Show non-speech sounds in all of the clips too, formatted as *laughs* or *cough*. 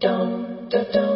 dum, dum, dum.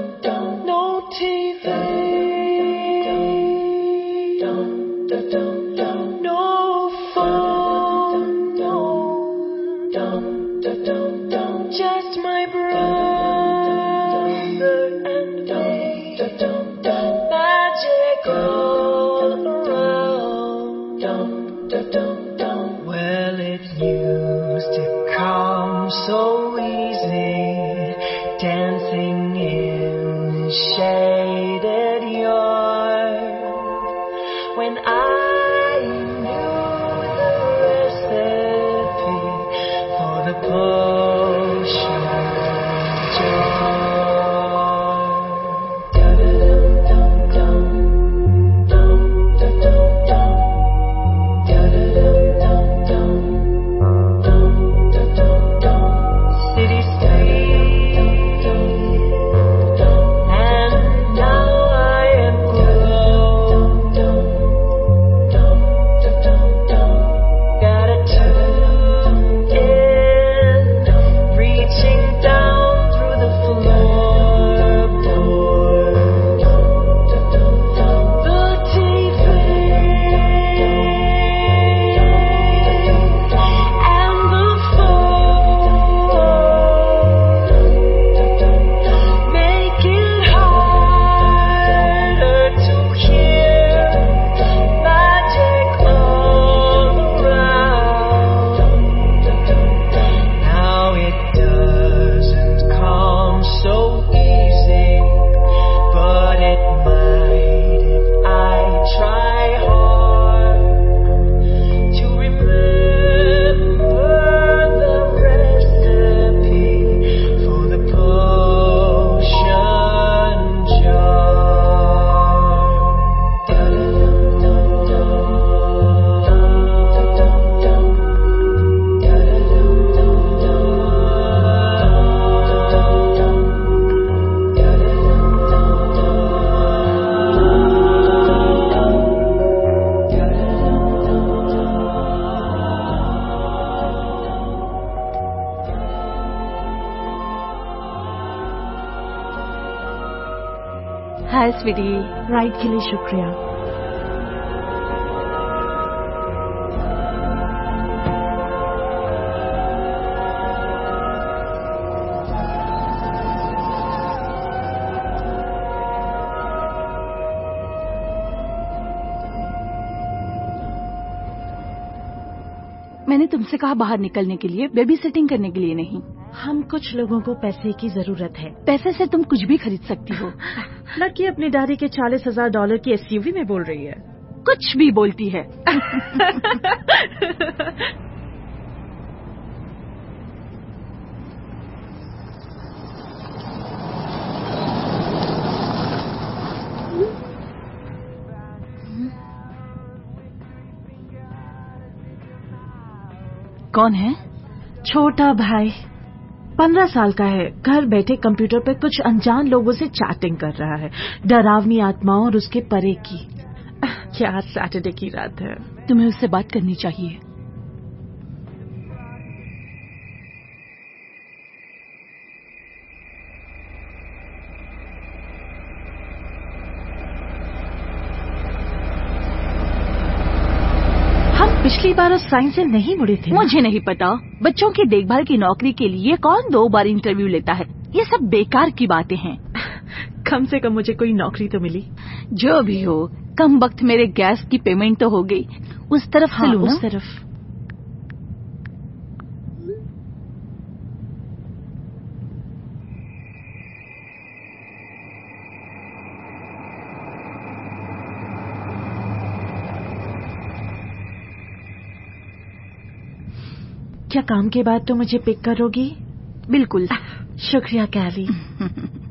के लिए शुक्रिया मैंने तुमसे कहा बाहर निकलने के लिए बेबी सिटिंग करने के लिए नहीं। हम कुछ लोगों को पैसे की ज़रूरत है। पैसे से तुम कुछ भी खरीद सकती हो। *laughs* लकी अपनी दादी के चालीस हज़ार डॉलर की एसयूवी में बोल रही है। कुछ भी बोलती है। कौन है? छोटा भाई। पंद्रह साल का है। घर बैठे कंप्यूटर पर कुछ अनजान लोगों से चैटिंग कर रहा है। डरावनी आत्माओं और उसके परे की। क्या सैटरडे की रात है? तुम्हें उससे बात करनी चाहिए। पिछली बार उस साइंस से नहीं मुड़े थे। मुझे नहीं पता। बच्चों की देखभाल की नौकरी के लिए कौन दो बार इंटरव्यू लेता है? ये सब बेकार की बातें हैं। *laughs* कम से कम मुझे कोई नौकरी तो मिली। जो भी हो कम वक्त मेरे गैस की पेमेंट तो हो गई। उस तरफ़ हाँ उस तरफ़। क्या काम के बाद तो मुझे पिक करोगी? बिल्कुल। शुक्रिया कैली *laughs*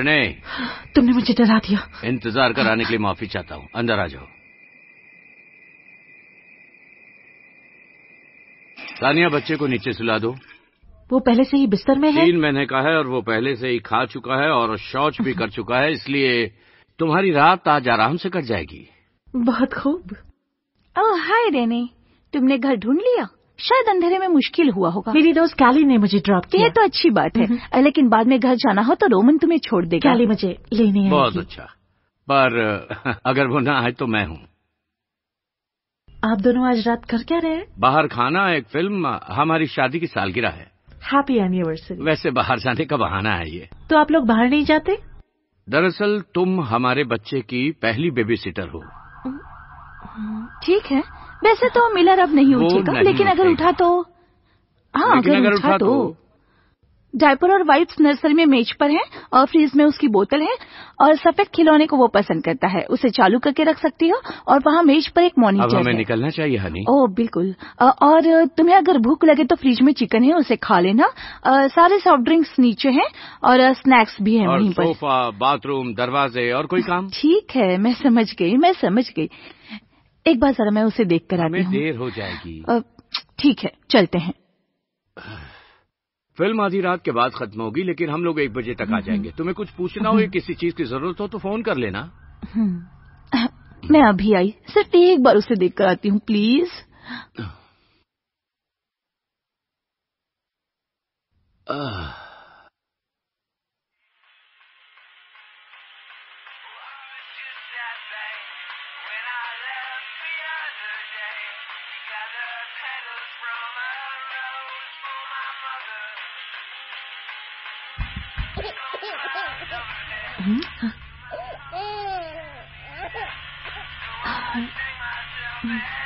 रेने तुमने मुझे डरा दिया। इंतज़ार कराने के लिए माफ़ी चाहता हूँ। अंदर आ जाओ। तानिया बच्चे को नीचे सुला दो। वो पहले से ही बिस्तर में है। तीन महीने का है और वो पहले से ही खा चुका है और शौच भी कर चुका है इसलिए तुम्हारी रात आज आराम से कट जाएगी। बहुत खूब। Oh hi Rene. तुमने घर ढूंढ लिया? शायद अंधेरे में मुश्किल हुआ होगा। मेरी दोस्त कैली ने मुझे ड्रॉप किया। ये तो अच्छी बात है। लेकिन बाद में घर जाना हो तो रोमन तुम्हें छोड़ देगा। कैली मुझे लेने बहुत अच्छा। पर *laughs* अगर वो ना आए तो मैं हूँ। आप दोनों आज रात कर क्या रहे हैं? बाहर खाना एक फ़िल्म हमारी शादी की सालगिरह है। हैप्पी एनिवर्सरी वैसे बाहर जाने का बहाना है ये। तो आप लोग बाहर नहीं जाते? दरअसल तुम हमारे बच्चे की पहली बेबी सिटर हो। ठीक है। वैसे तो मिलर अब नहीं उठेगा लेकिन अगर उठा तो। हाँ अगर, उठा, तो, डायपर और वाइप्स नर्सरी में मेज पर है और फ्रीज में उसकी बोतल है और सफ़ेद खिलौने को वो पसंद करता है। उसे चालू करके रख सकती हो और वहाँ मेज पर एक अब मॉनिटर हमें है। निकलना चाहिए हनी ओह बिल्कुल। और तुम्हें अगर भूख लगे तो फ्रिज में चिकन है उसे खा लेना। सारे सॉफ्ट ड्रिंक्स नीचे हैं और स्नैक्स भी हैं वहीं पर। सोफा बाथरूम दरवाजे और कोई काम? ठीक है मैं समझ गई मैं समझ गई। एक बार जरा मैं उसे देख कर आती हूँ। देर हो जाएगी। ठीक है चलते हैं। फ़िल्म आधी रात के बाद खत्म होगी लेकिन हम लोग एक बजे तक आ जाएँगे। तुम्हें कुछ पूछना हो या किसी चीज़ की ज़रूरत हो तो फ़ोन कर लेना। हम्म। *clears throat* मैं अभी आई सिर्फ़ एक बार उसे देख कर आती हूँ please. *clears throat* Ah, Mm-hmm.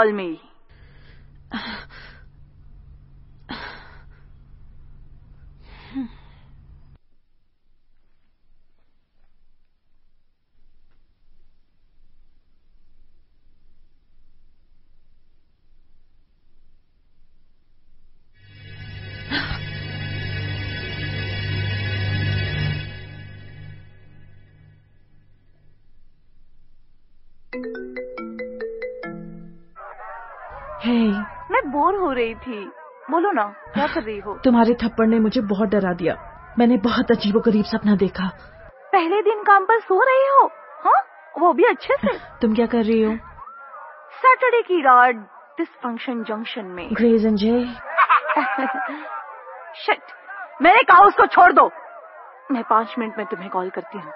Call me. रही थी। बोलो ना क्या कर रही हो? तुम्हारे थप्पड़ ने मुझे बहुत डरा दिया। मैंने बहुत अजीबो गरीब सपना देखा। पहले दिन काम पर सो रही हो? हाँ? वो भी अच्छे से। तुम क्या कर रही हो? सैटरडे की रात डिसफंक्शन जंक्शन में। ग्रेज एंड जे शिट मैंने कहा उसको छोड़ दो। मैं पाँच मिनट में तुम्हें कॉल करती हूँ।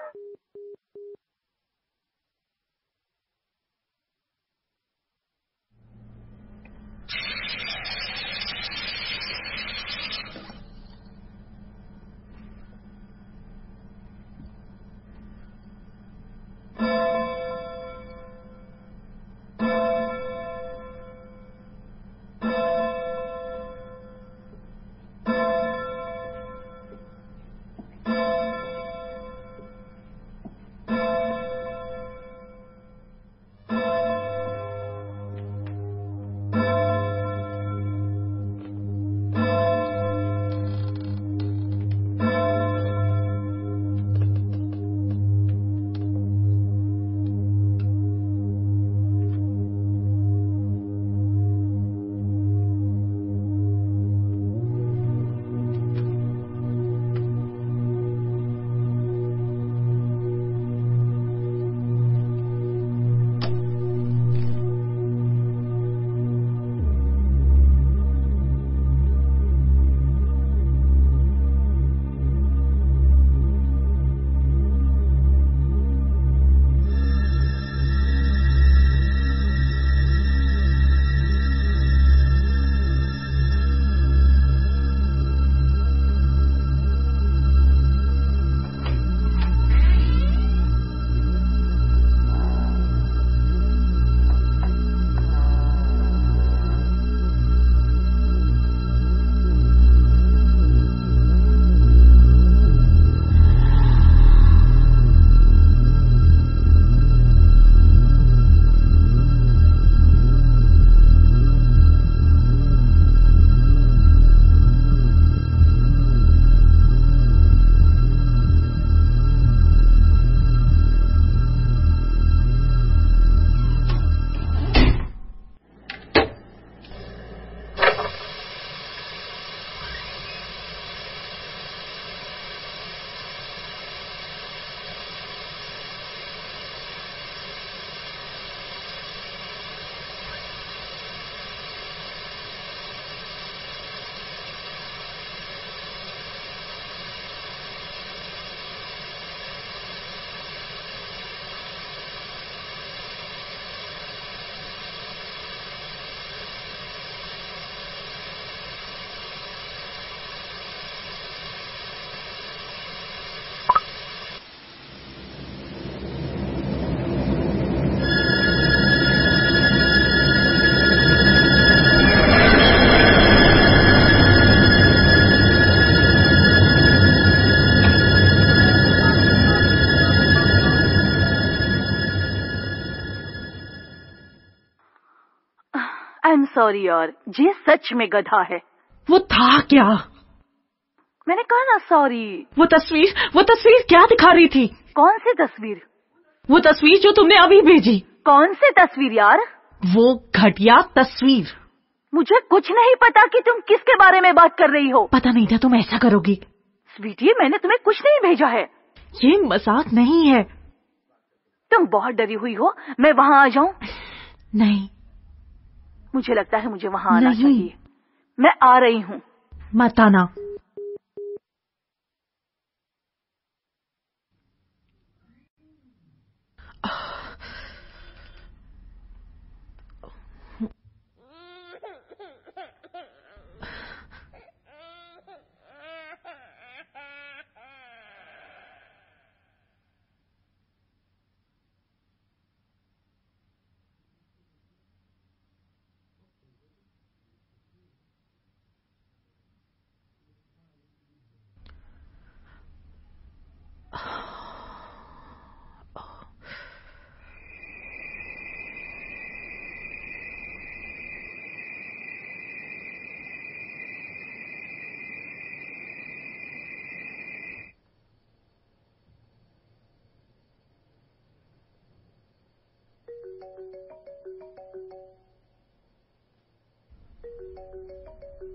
सॉरी यार ये सच में गधा है। वो था क्या? मैंने कहा ना सॉरी। वो तस्वीर वो तस्वीर क्या दिखा रही थी? कौन सी तस्वीर? वो तस्वीर जो तुमने अभी भेजी। कौन सी तस्वीर यार? वो घटिया तस्वीर। मुझे कुछ नहीं पता कि तुम किसके बारे में बात कर रही हो। पता नहीं था तुम ऐसा करोगी। स्वीटी मैंने तुम्हें कुछ नहीं भेजा है। ये मज़ाक नहीं है। तुम बहुत डरी हुई हो मैं वहाँ आ जाऊँ। नहीं मुझे लगता है मुझे वहाँ आना चाहिए। मैं आ रही हूँ। मत आना।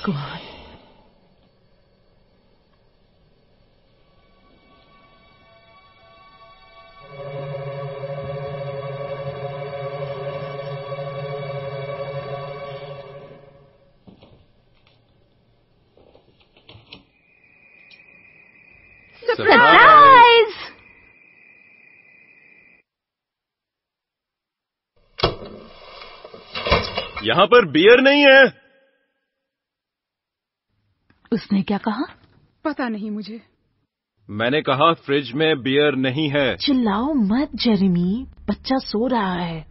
भगवान सरप्राइज़ यहाँ पर बियर नहीं है। उसने क्या कहा? पता नहीं मुझे। मैंने कहा फ्रिज में बियर नहीं है। चिल्लाओ मत जेरेमी। बच्चा सो रहा है।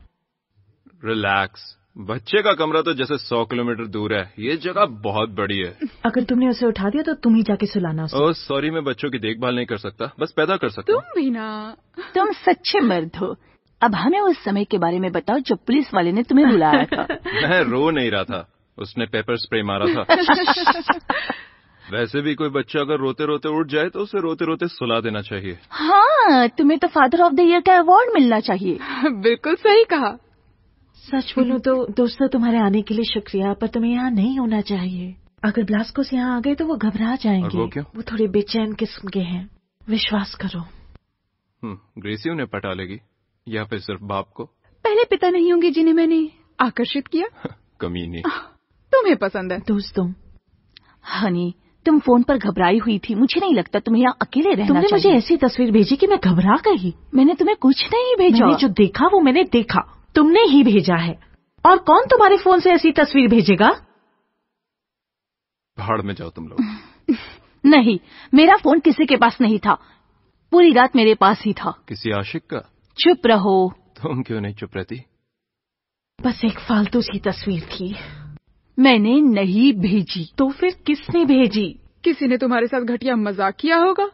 रिलैक्स बच्चे का कमरा तो जैसे सौ किलोमीटर दूर है। ये जगह बहुत बड़ी है। अगर तुमने उसे उठा दिया तो तुम ही जाके सुलाना उसे। ओह सॉरी मैं बच्चों की देखभाल नहीं कर सकता। बस पैदा कर सकता तुम भी ना। तुम सच्चे मर्द हो। अब हमें उस समय के बारे में बताओ जब पुलिस वाले ने तुम्हें बुलाया था। *laughs* मैं रो नहीं रहा था। उसने पेपर स्प्रे मारा था। *laughs* वैसे भी कोई बच्चा अगर रोते रोते उठ जाए तो उसे रोते रोते सुला देना चाहिए। हाँ तुम्हें तो फादर ऑफ़ द ईयर का अवार्ड मिलना चाहिए। *laughs* बिल्कुल सही कहा। सच बोलूँ तो दोस्तों तुम्हारे आने के लिए शुक्रिया पर तुम्हें यहाँ नहीं होना चाहिए। अगर ब्लास्कोस यहाँ आ गए तो वो घबरा जाएँगे। और वो क्यों? वो थोड़े बेचैन किस्म के हैं। विश्वास करो। हम्म, ग्रेसी उन्हें पटा लेगी या फिर सिर्फ़ बाप को? पहले पिता नहीं होंगे जिन्हें मैंने आकर्षित किया। *laughs* कमीनी। *laughs* तुम्हें पसंद है। दोस्तों हनी तुम फ़ोन पर घबराई हुई थी। मुझे नहीं लगता तुम्हें यहाँ अकेले रहना तुमने मुझे ऐसी तस्वीर भेजी कि मैं घबरा गई? मैंने तुम्हें कुछ नहीं भेजा। मैंने जो देखा वो मैंने देखा। तुमने ही भेजा है। और कौन तुम्हारे फ़ोन से ऐसी तस्वीर भेजेगा? भाड़ में जाओ तुम लोग। *laughs* नहीं मेरा फ़ोन किसी के पास नहीं था। पूरी रात मेरे पास ही था। किसी आशिक का? चुप रहो। तुम क्यों नहीं चुप रहती? बस एक फालतू सी तस्वीर थी। मैंने नहीं भेजी तो फिर किसने भेजी? किसी ने तुम्हारे साथ घटिया मज़ाक किया होगा?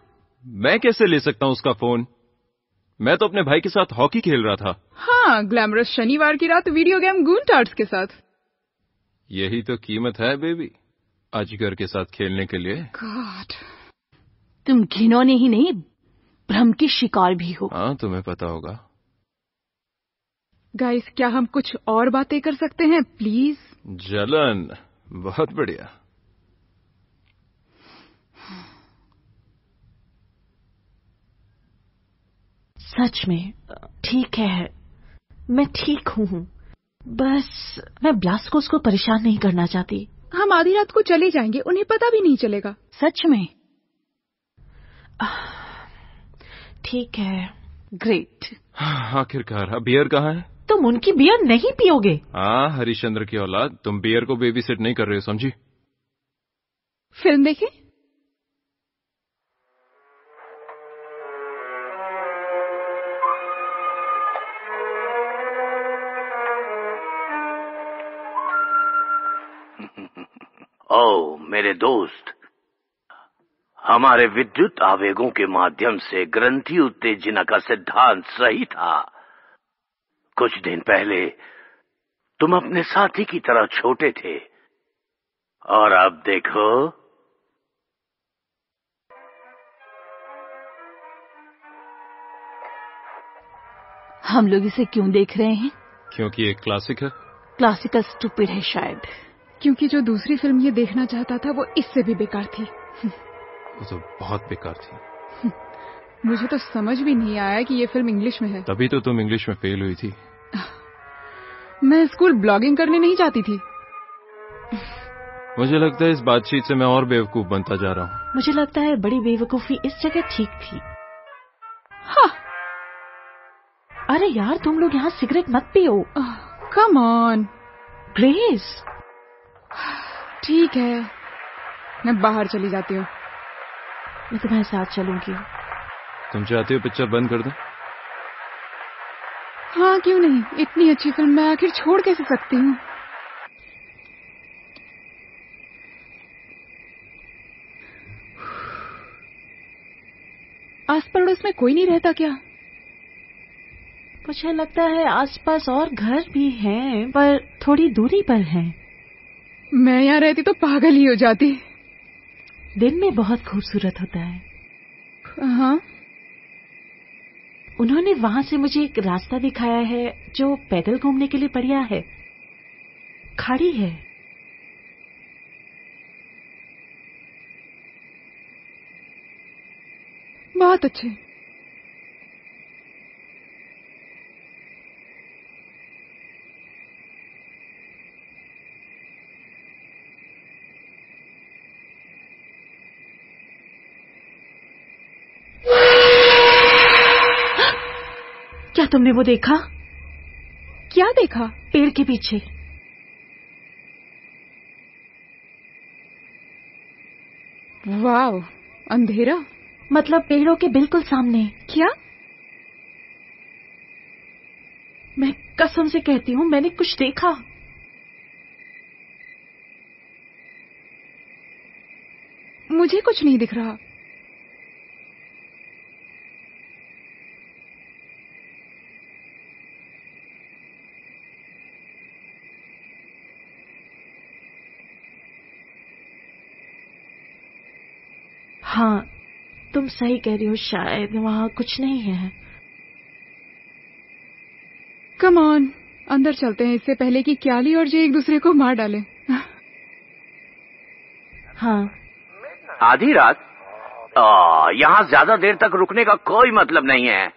मैं कैसे ले सकता हूँ उसका फ़ोन? मैं तो अपने भाई के साथ हॉकी खेल रहा था। हाँ ग्लैमरस शनिवार की रात वीडियो गेम गून टार्ट्स के साथ। यही तो कीमत है बेबी अजगर के साथ खेलने के लिए। गॉड तुम घिनौने ही नहीं भ्रम की शिकार भी हो। हाँ तुम्हें पता होगा। गाइस क्या हम कुछ और बातें कर सकते हैं? प्लीज़ जलन। बहुत बढ़िया। सच में ठीक है। मैं ठीक हूँ। बस मैं ब्लास्कोस को परेशान नहीं करना चाहती। हम आधी रात को चले जाएँगे उन्हें पता भी नहीं चलेगा। सच में? ठीक है। ग्रेट। आखिरकार अब बियर कहाँ है? तुम उनकी बियर नहीं पियोगे। हाँ हरिश्चंद्र की औलाद तुम बियर को बेबी सेट नहीं कर रहे हो समझी? फ़िल्म देखें। *laughs* ओ मेरे दोस्त हमारे विद्युत आवेगों के माध्यम से ग्रंथि उत्तेजना का सिद्धांत सही था। कुछ दिन पहले तुम अपने साथी की तरह छोटे थे। और अब देखो। हम लोग इसे क्यों देख रहे हैं? क्योंकि ये क्लासिक है। क्लासिकल स्टूपिड है शायद। क्योंकि जो दूसरी फ़िल्म ये देखना चाहता था वो इससे भी बेकार थी। वो तो बहुत बेकार थी। मुझे तो समझ भी नहीं आया कि ये फ़िल्म इंग्लिश में है। तभी तो तुम इंग्लिश में फेल हुई थी। मैं स्कूल ब्लॉगिंग करने नहीं जाती थी। मुझे लगता है इस बातचीत से मैं और बेवकूफ़ बनता जा रहा हूँ। मुझे लगता है बड़ी बेवकूफ़ी इस जगह ठीक थी। हाँ। अरे यार तुम लोग यहाँ सिगरेट मत पियो। कम ऑन ग्रेस ठीक है। मैं बाहर चली जाती हूँ। मैं तुम्हारे साथ चलूँगी। तुम चाहती हो पिक्चर बंद कर दूँ? हाँ क्यों नहीं? इतनी अच्छी फ़िल्म मैं आखिर छोड़ कैसे सकती हूँ? आस पड़ोस में कोई नहीं रहता क्या? मुझे लगता है आसपास और घर भी हैं पर थोड़ी दूरी पर हैं। मैं यहाँ रहती तो पागल ही हो जाती। दिन में बहुत खूबसूरत होता है। हाँ? उन्होंने वहाँ से मुझे एक रास्ता दिखाया है जो पैदल घूमने के लिए बढ़िया है। खाड़ी है। बहुत अच्छे क्या तुमने वो देखा? क्या देखा? पेड़ के पीछे। वाह अंधेरा। मतलब पेड़ों के बिल्कुल सामने। क्या? मैं कसम से कहती हूँ मैंने कुछ देखा। मुझे कुछ नहीं दिख रहा हाँ तुम सही कह रही हो शायद वहाँ कुछ नहीं है। कम ऑन अंदर चलते हैं इससे पहले कि क्याली और जे एक दूसरे को मार डाले। हाँ। आधी रात? यहाँ ज़्यादा देर तक रुकने का कोई मतलब नहीं है।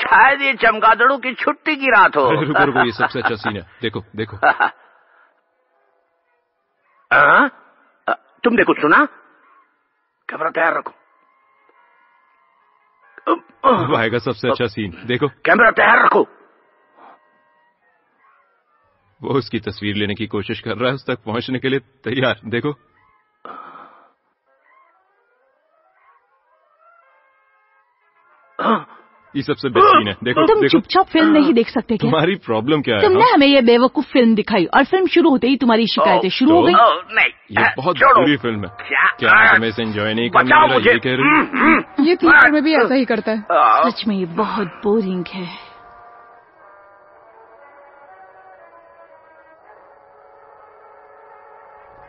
शायद ये चमगादड़ों की छुट्टी की रात हो। रुको रुको ये सबसे अच्छा सीन है। देखो देखो। *laughs* हाँ? अ, तुमने कुछ सुना? कैमरा तैयार रखो। अब आएगा सबसे अच्छा सीन देखो। कैमरा तैयार रखो। वो उसकी तस्वीर लेने की कोशिश कर रहा है उस तक पहुँचने के लिए तैयार। देखो। ये सबसे बेस्ट सीन है देखो तुम चुपचाप फ़िल्म नहीं देख सकते क्या तुम्हारी प्रॉब्लम क्या है तुमने? हमें ये बेवकूफ़ फ़िल्म दिखाई और फ़िल्म शुरू होते ही तुम्हारी शिकायतें शुरू हो गई ये बहुत। बुरी फ़िल्म है क्या? क्या तुम्हें इसे एंजॉय नहीं करने ये कह रही हो? हम्म, हम्म। ये थिएटर में भी ऐसा ही करता है सच में ये बहुत बोरिंग है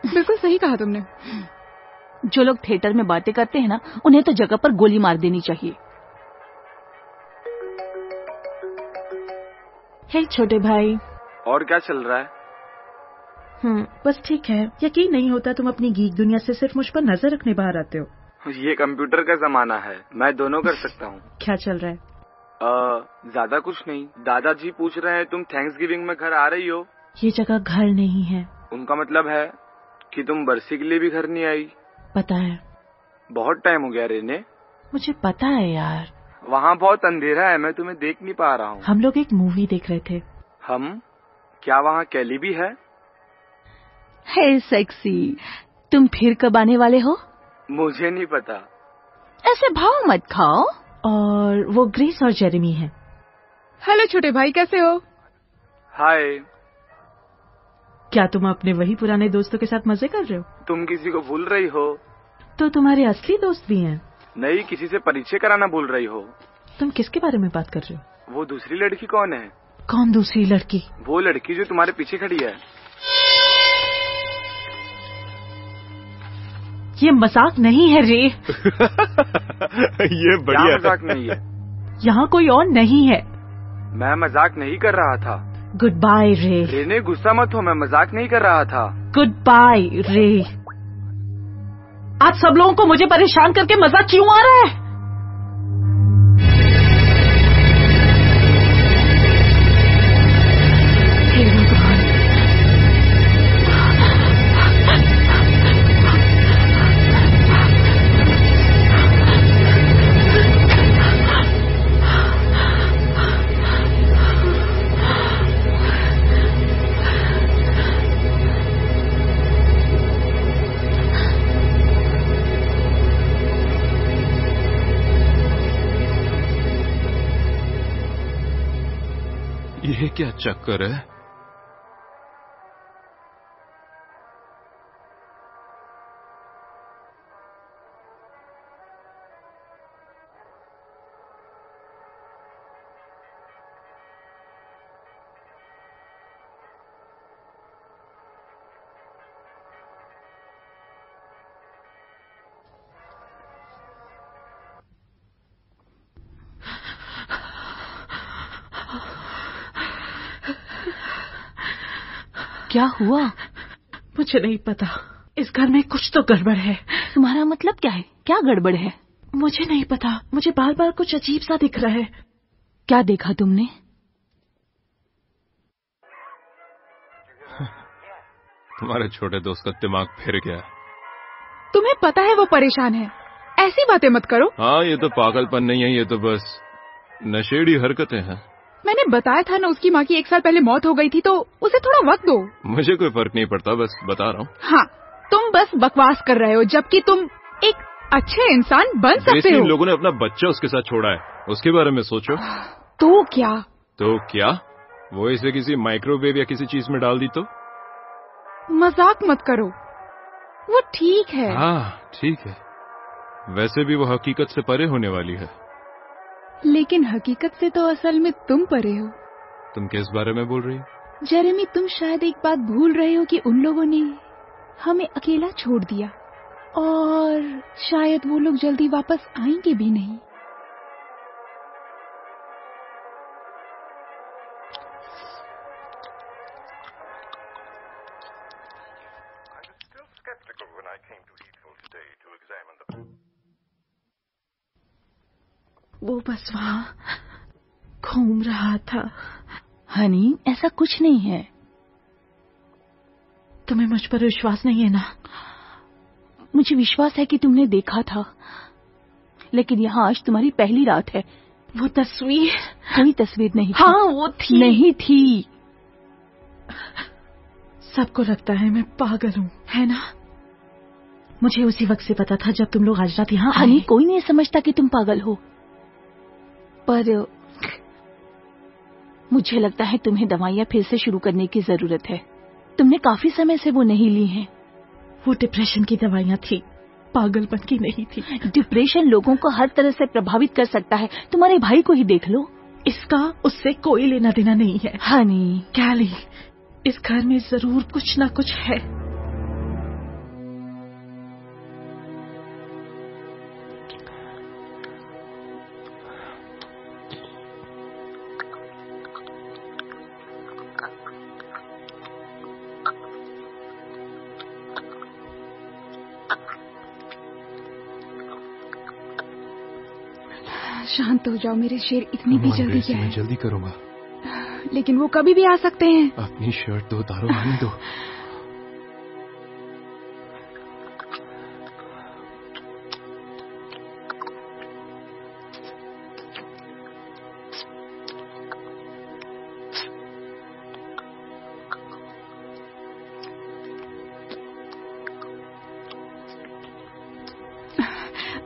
बिल्कुल सही कहा तुमने जो लोग थिएटर में बातें करते हैं ना उन्हें तो जगह पर गोली मार देनी चाहिए हे छोटे भाई। और क्या चल रहा है? हम्म बस ठीक है। यकीन नहीं होता तुम अपनी गीक दुनिया से सिर्फ़ मुझ पर नज़र रखने बाहर आते हो। ये कंप्यूटर का जमाना है। मैं दोनों कर सकता हूँ। *laughs* क्या चल रहा है? ज़्यादा कुछ नहीं। दादाजी पूछ रहे हैं तुम थैंक्स गिविंग में घर आ रही हो? ये जगह घर नहीं है। उनका मतलब है कि तुम बरसी के लिए भी घर नहीं आई। पता है। बहुत टाइम हो गया रेने मुझे पता है यार। वहाँ बहुत अंधेरा है मैं तुम्हें देख नहीं पा रहा हूँ। हम लोग एक मूवी देख रहे थे। हम? क्या वहाँ कैली भी है? हे सेक्सी तुम फिर कब आने वाले हो? मुझे नहीं पता। ऐसे भाव मत खाओ। और वो ग्रीस और जेरेमी है। हेलो छोटे भाई कैसे हो? हाय क्या तुम अपने वही पुराने दोस्तों के साथ मज़े कर रहे हो? तुम किसी को भूल रही हो? तो तुम्हारे असली दोस्त भी हैं। नहीं किसी से परिचय कराना भूल रही हो। तुम किसके बारे में बात कर रहे हो? वो दूसरी लड़की कौन है? कौन दूसरी लड़की? वो लड़की जो तुम्हारे पीछे खड़ी है। ये मज़ाक नहीं है रे। *laughs* ये बढ़िया मज़ाक नहीं है। यहाँ कोई और नहीं है। मैं मज़ाक नहीं कर रहा था। गुड बाय रे रेने गुस्सा मत हो मैं मज़ाक नहीं कर रहा था। गुड बाय रे। आज सब लोगों को मुझे परेशान करके मज़ा क्यों आ रहा है? क्या चक्कर है? क्या हुआ? मुझे नहीं पता। इस घर में कुछ तो गड़बड़ है। तुम्हारा मतलब क्या है? क्या गड़बड़ है? मुझे नहीं पता। मुझे बार बार कुछ अजीब सा दिख रहा है। क्या देखा तुमने? तुम्हारे छोटे दोस्त का दिमाग फिर गया। तुम्हें पता है वो परेशान है। ऐसी बातें मत करो। हाँ ये तो पागलपन नहीं है ये तो बस नशेड़ी हरकतें हैं। मैंने बताया था ना उसकी माँ की एक साल पहले मौत हो गई थी तो उसे थोड़ा वक्त दो। मुझे कोई फ़र्क नहीं पड़ता बस बता रहा हूँ। हाँ तुम बस बकवास कर रहे हो जबकि तुम एक अच्छे इंसान बन सकते हो। लोगों ने अपना बच्चा उसके साथ छोड़ा है उसके बारे में सोचो। तो क्या? तो क्या? वो इसे किसी माइक्रोवेव या किसी चीज़ में डाल दी तो? मज़ाक मत करो। वो ठीक है। हाँ ठीक है। वैसे भी वो हकीकत से परे होने वाली है। लेकिन हकीकत से तो असल में तुम परे हो। तुम किस बारे में बोल रही? हो जेरेमी तुम शायद एक बात भूल रहे हो कि उन लोगों ने हमें अकेला छोड़ दिया और शायद वो लोग जल्दी वापस आएँगे भी नहीं। वो बस वहाँ घूम रहा था। हनी ऐसा कुछ नहीं है। तुम्हें मुझ पर विश्वास नहीं है ना? मुझे विश्वास है कि तुमने देखा था। लेकिन यहाँ आज तुम्हारी पहली रात है। वो तस्वीर। कोई तस्वीर नहीं थी। हाँ वो थी। नहीं थी। सबको लगता है मैं पागल हूँ है ना? मुझे उसी वक्त से पता था जब तुम लोग आज रात यहाँ हनी कोई नहीं समझता कि तुम पागल हो। पर मुझे लगता है तुम्हें दवाइयाँ फिर से शुरू करने की ज़रूरत है। तुमने काफ़ी समय से वो नहीं ली हैं। वो डिप्रेशन की दवाइयाँ थी पागलपन की नहीं थी। डिप्रेशन लोगों को हर तरह से प्रभावित कर सकता है। तुम्हारे भाई को ही देख लो। इसका उससे कोई लेना देना नहीं है। हनी कैली इस घर में ज़रूर कुछ ना कुछ है। हो जाओ मेरे शेर इतनी भी जल्दी क्या मैं है? जल्दी करूँगा। लेकिन वो कभी भी आ सकते हैं। अपनी शर्ट दो तारो आने दो।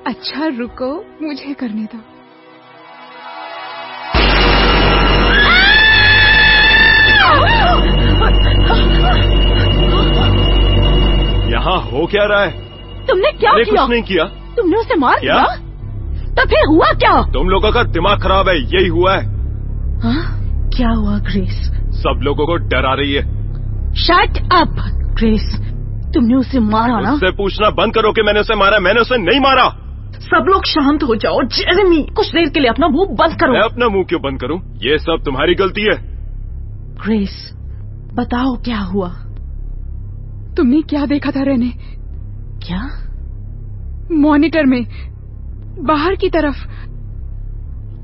अच्छा रुको मुझे करने दो। हो क्या रहा है? तुमने क्या किया कुछ नहीं किया। तुमने उसे मार क्या? दिया? तो फिर हुआ क्या? तुम लोगों का दिमाग खराब है यही हुआ है। हाँ? क्या हुआ ग्रेस? सब लोगों को डरा रही है। Shut up Grace. तुमने उसे मारा ना? उससे पूछना बंद करो कि मैंने उसे मारा मैंने उसे नहीं मारा। सब लोग शांत हो जाओ जेरेमी। कुछ देर के लिए अपना मुँह बंद करो। मैं अपना मुँह क्यों बंद करूँ? ये सब तुम्हारी गलती है। ग्रेस बताओ क्या हुआ? तुमने क्या देखा था रहने? क्या? मॉनिटर में बाहर की तरफ़।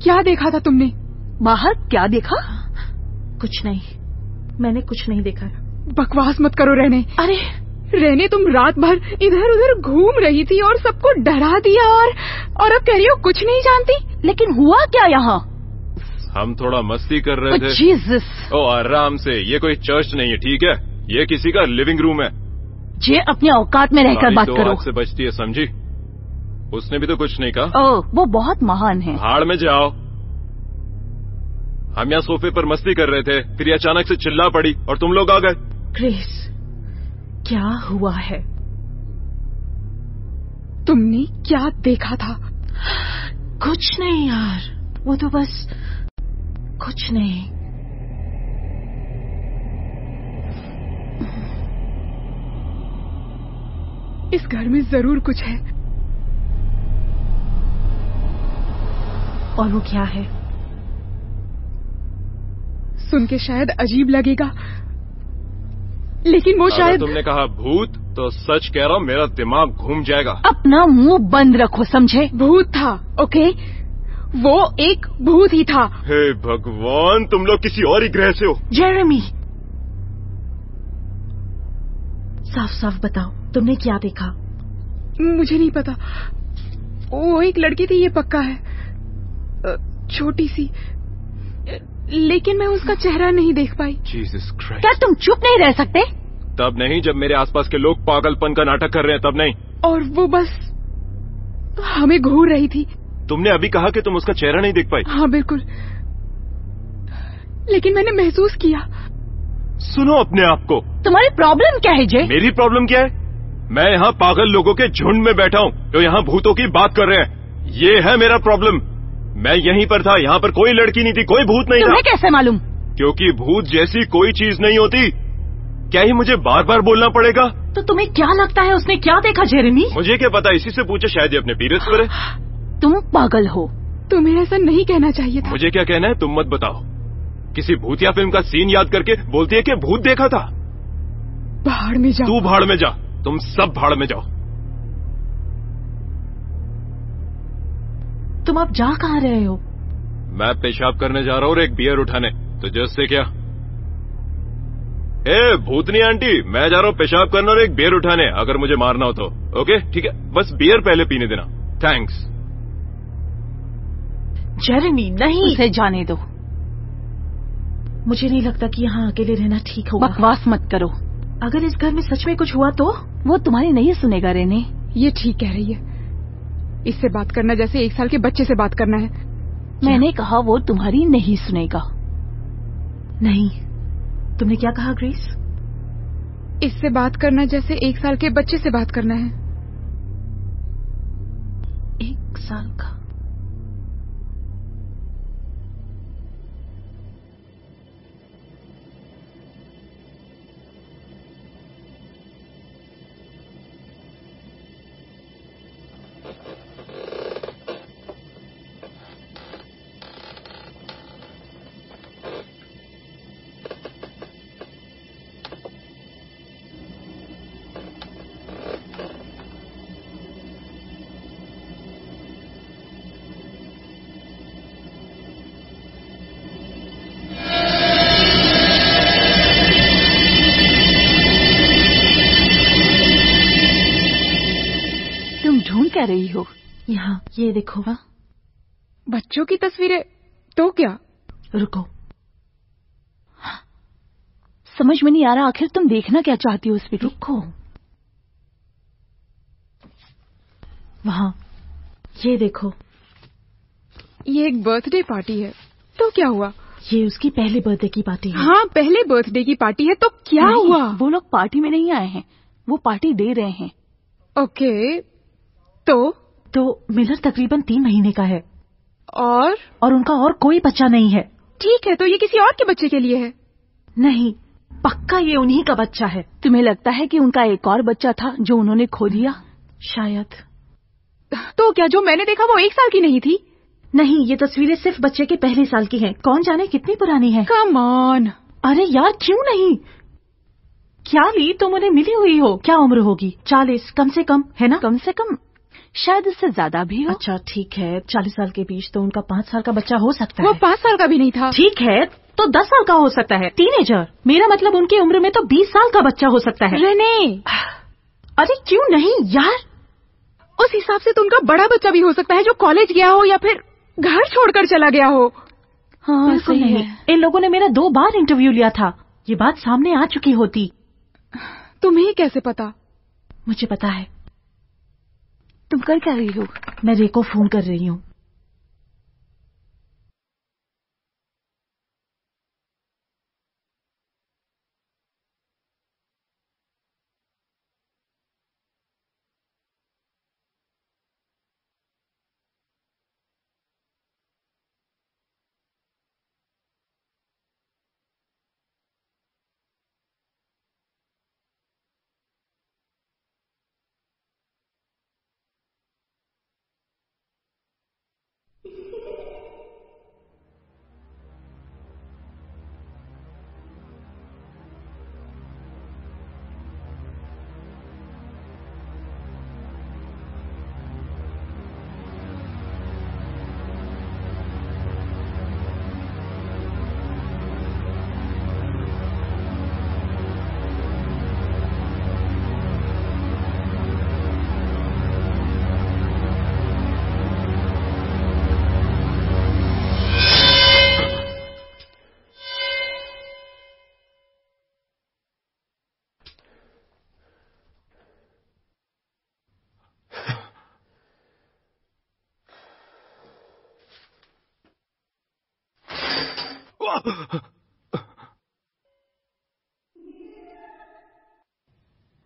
क्या देखा था तुमने? बाहर क्या देखा? कुछ नहीं मैंने कुछ नहीं देखा। बकवास मत करो रहने। अरे! रहने तुम रात भर इधर उधर घूम रही थी और सबको डरा दिया और और अब कह रही हो कुछ नहीं जानती। लेकिन हुआ क्या यहाँ? हम थोड़ा मस्ती कर रहे थे। जीसस। ओ आराम से ये कोई चर्च नहीं है ठीक है? ये किसी का लिविंग रूम है। जे अपने औकात में रहकर बात तो करो। से बचती है समझी? उसने भी तो कुछ नहीं कहा। ओ वो बहुत महान है। भाड़ में जाओ। हम यहाँ सोफे पर मस्ती कर रहे थे फिर अचानक से चिल्ला पड़ी और तुम लोग आ गए। ग्रेस क्या हुआ है? तुमने क्या देखा था? कुछ नहीं यार वो तो बस कुछ नहीं। इस घर में ज़रूर कुछ है। और वो क्या है? सुन के शायद अजीब लगेगा। लेकिन वो शायद तुमने कहा भूत तो सच कह रहा हूँ मेरा दिमाग घूम जाएगा। अपना मुँह बंद रखो समझे? भूत था ओके? वो एक भूत ही था। हे भगवान तुम लोग किसी और ही ग्रह से हो। जेरेमी साफ़ साफ़ बताओ। तुमने क्या देखा? मुझे नहीं पता। वो एक लड़की थी ये पक्का है। छोटी सी। लेकिन मैं उसका चेहरा नहीं देख पाई। जीसस क्या तुम चुप नहीं रह सकते? तब नहीं जब मेरे आसपास के लोग पागलपन का नाटक कर रहे हैं तब नहीं। और वो बस हमें घूर रही थी। तुमने अभी कहा कि तुम उसका चेहरा नहीं देख पाई। हाँ बिल्कुल। लेकिन मैंने महसूस किया। सुनो अपने आप को। तुम्हारी प्रॉब्लम क्या है जय मेरी प्रॉब्लम क्या है? मैं यहाँ पागल लोगों के झुंड में बैठा हूँ जो यहाँ भूतों की बात कर रहे हैं। ये है मेरा प्रॉब्लम मैं यहीं पर था यहाँ पर कोई लड़की नहीं थी कोई भूत नहीं था। तुम्हें कैसे मालूम? क्योंकि भूत जैसी कोई चीज़ नहीं होती। क्या ही मुझे बार बार बोलना पड़ेगा? तो तुम्हें क्या लगता है उसने क्या देखा जेरेमी? मुझे क्या पता इसी से पूछे शायद ये अपने पीरियड्स पर। है तुम पागल हो। तुम्हें ऐसा नहीं कहना चाहिए था। मुझे क्या कहना है तुम मत बताओ। किसी भूतिया फ़िल्म का सीन याद करके बोलती है कि भूत देखा था। भाड़ में जाओ तू भाड़ में जा। तुम सब भाड़ में जाओ। तुम अब जा कहाँ रहे हो? मैं पेशाब करने जा रहा हूँ एक बियर उठाने। तो जैसे क्या? ए भूतनी आंटी मैं जा रहा हूँ पेशाब करने और एक बियर उठाने अगर मुझे मारना हो तो। ओके? ठीक है? बस बियर पहले पीने देना। थैंक्स जेरेमी नहीं। उसे जाने दो। मुझे नहीं लगता कि यहाँ अकेले रहना ठीक होगा। बकवास मत करो। अगर इस घर में सच में कुछ हुआ तो? वो तुम्हारी नहीं सुनेगा रेने। ये ठीक कह रही है। इससे बात करना जैसे एक साल के बच्चे से बात करना है। मैंने कहा वो तुम्हारी नहीं सुनेगा। नहीं। तुमने क्या कहा ग्रेस? इससे बात करना जैसे एक साल के बच्चे से बात करना है। एक साल का। ये देखो हाँ बच्चों की तस्वीरें तो क्या? रुको। समझ में नहीं आ रहा आखिर तुम देखना क्या चाहती हो उस पे रुको। वहाँ। ये देखो। ये एक बर्थडे पार्टी है। तो क्या हुआ? ये उसकी पहले बर्थडे की पार्टी है। हाँ पहले बर्थडे की पार्टी है तो क्या हुआ? वो लोग पार्टी में नहीं आए हैं। वो पार्टी दे रहे हैं। ओके तो? तो मिलर तकरीबन तीन महीने का है। और? और उनका और कोई बच्चा नहीं है। ठीक है तो ये किसी और के बच्चे के लिए है? नहीं पक्का ये उन्हीं का बच्चा है। तुम्हें लगता है कि उनका एक और बच्चा था जो उन्होंने खो दिया? शायद। तो क्या जो मैंने देखा वो एक साल की नहीं थी? नहीं ये तस्वीरें सिर्फ़ बच्चे के पहले साल की हैं। कौन जाने कितनी पुरानी है। कम ऑन अरे यार क्यों नहीं? क्या ली तुम उन्हें मिली हुई हो? क्या उम्र होगी? चालीस कम से कम है ना? कम से कम शायद इससे ज़्यादा भी हो। अच्छा ठीक है। चालीस साल के बीच तो उनका पाँच साल का बच्चा हो सकता वो है। पाँच साल का भी नहीं था। ठीक है तो दस साल का हो सकता है। टीनेजर मेरा मतलब उनकी उम्र में तो बीस साल का बच्चा हो सकता है। रेने अरे क्यों नहीं यार? उस हिसाब से तो उनका बड़ा बच्चा भी हो सकता है जो कॉलेज गया हो या फिर घर छोड़कर चला गया हो। हाँ बिल्कुल सही नहीं। है। इन लोगों ने मेरा दो बार इंटरव्यू लिया था। ये बात सामने आ चुकी होती। तुम्हें कैसे पता? मुझे पता है। तुम कर क्या रही हो? मैं रे को फ़ोन कर रही हूँ।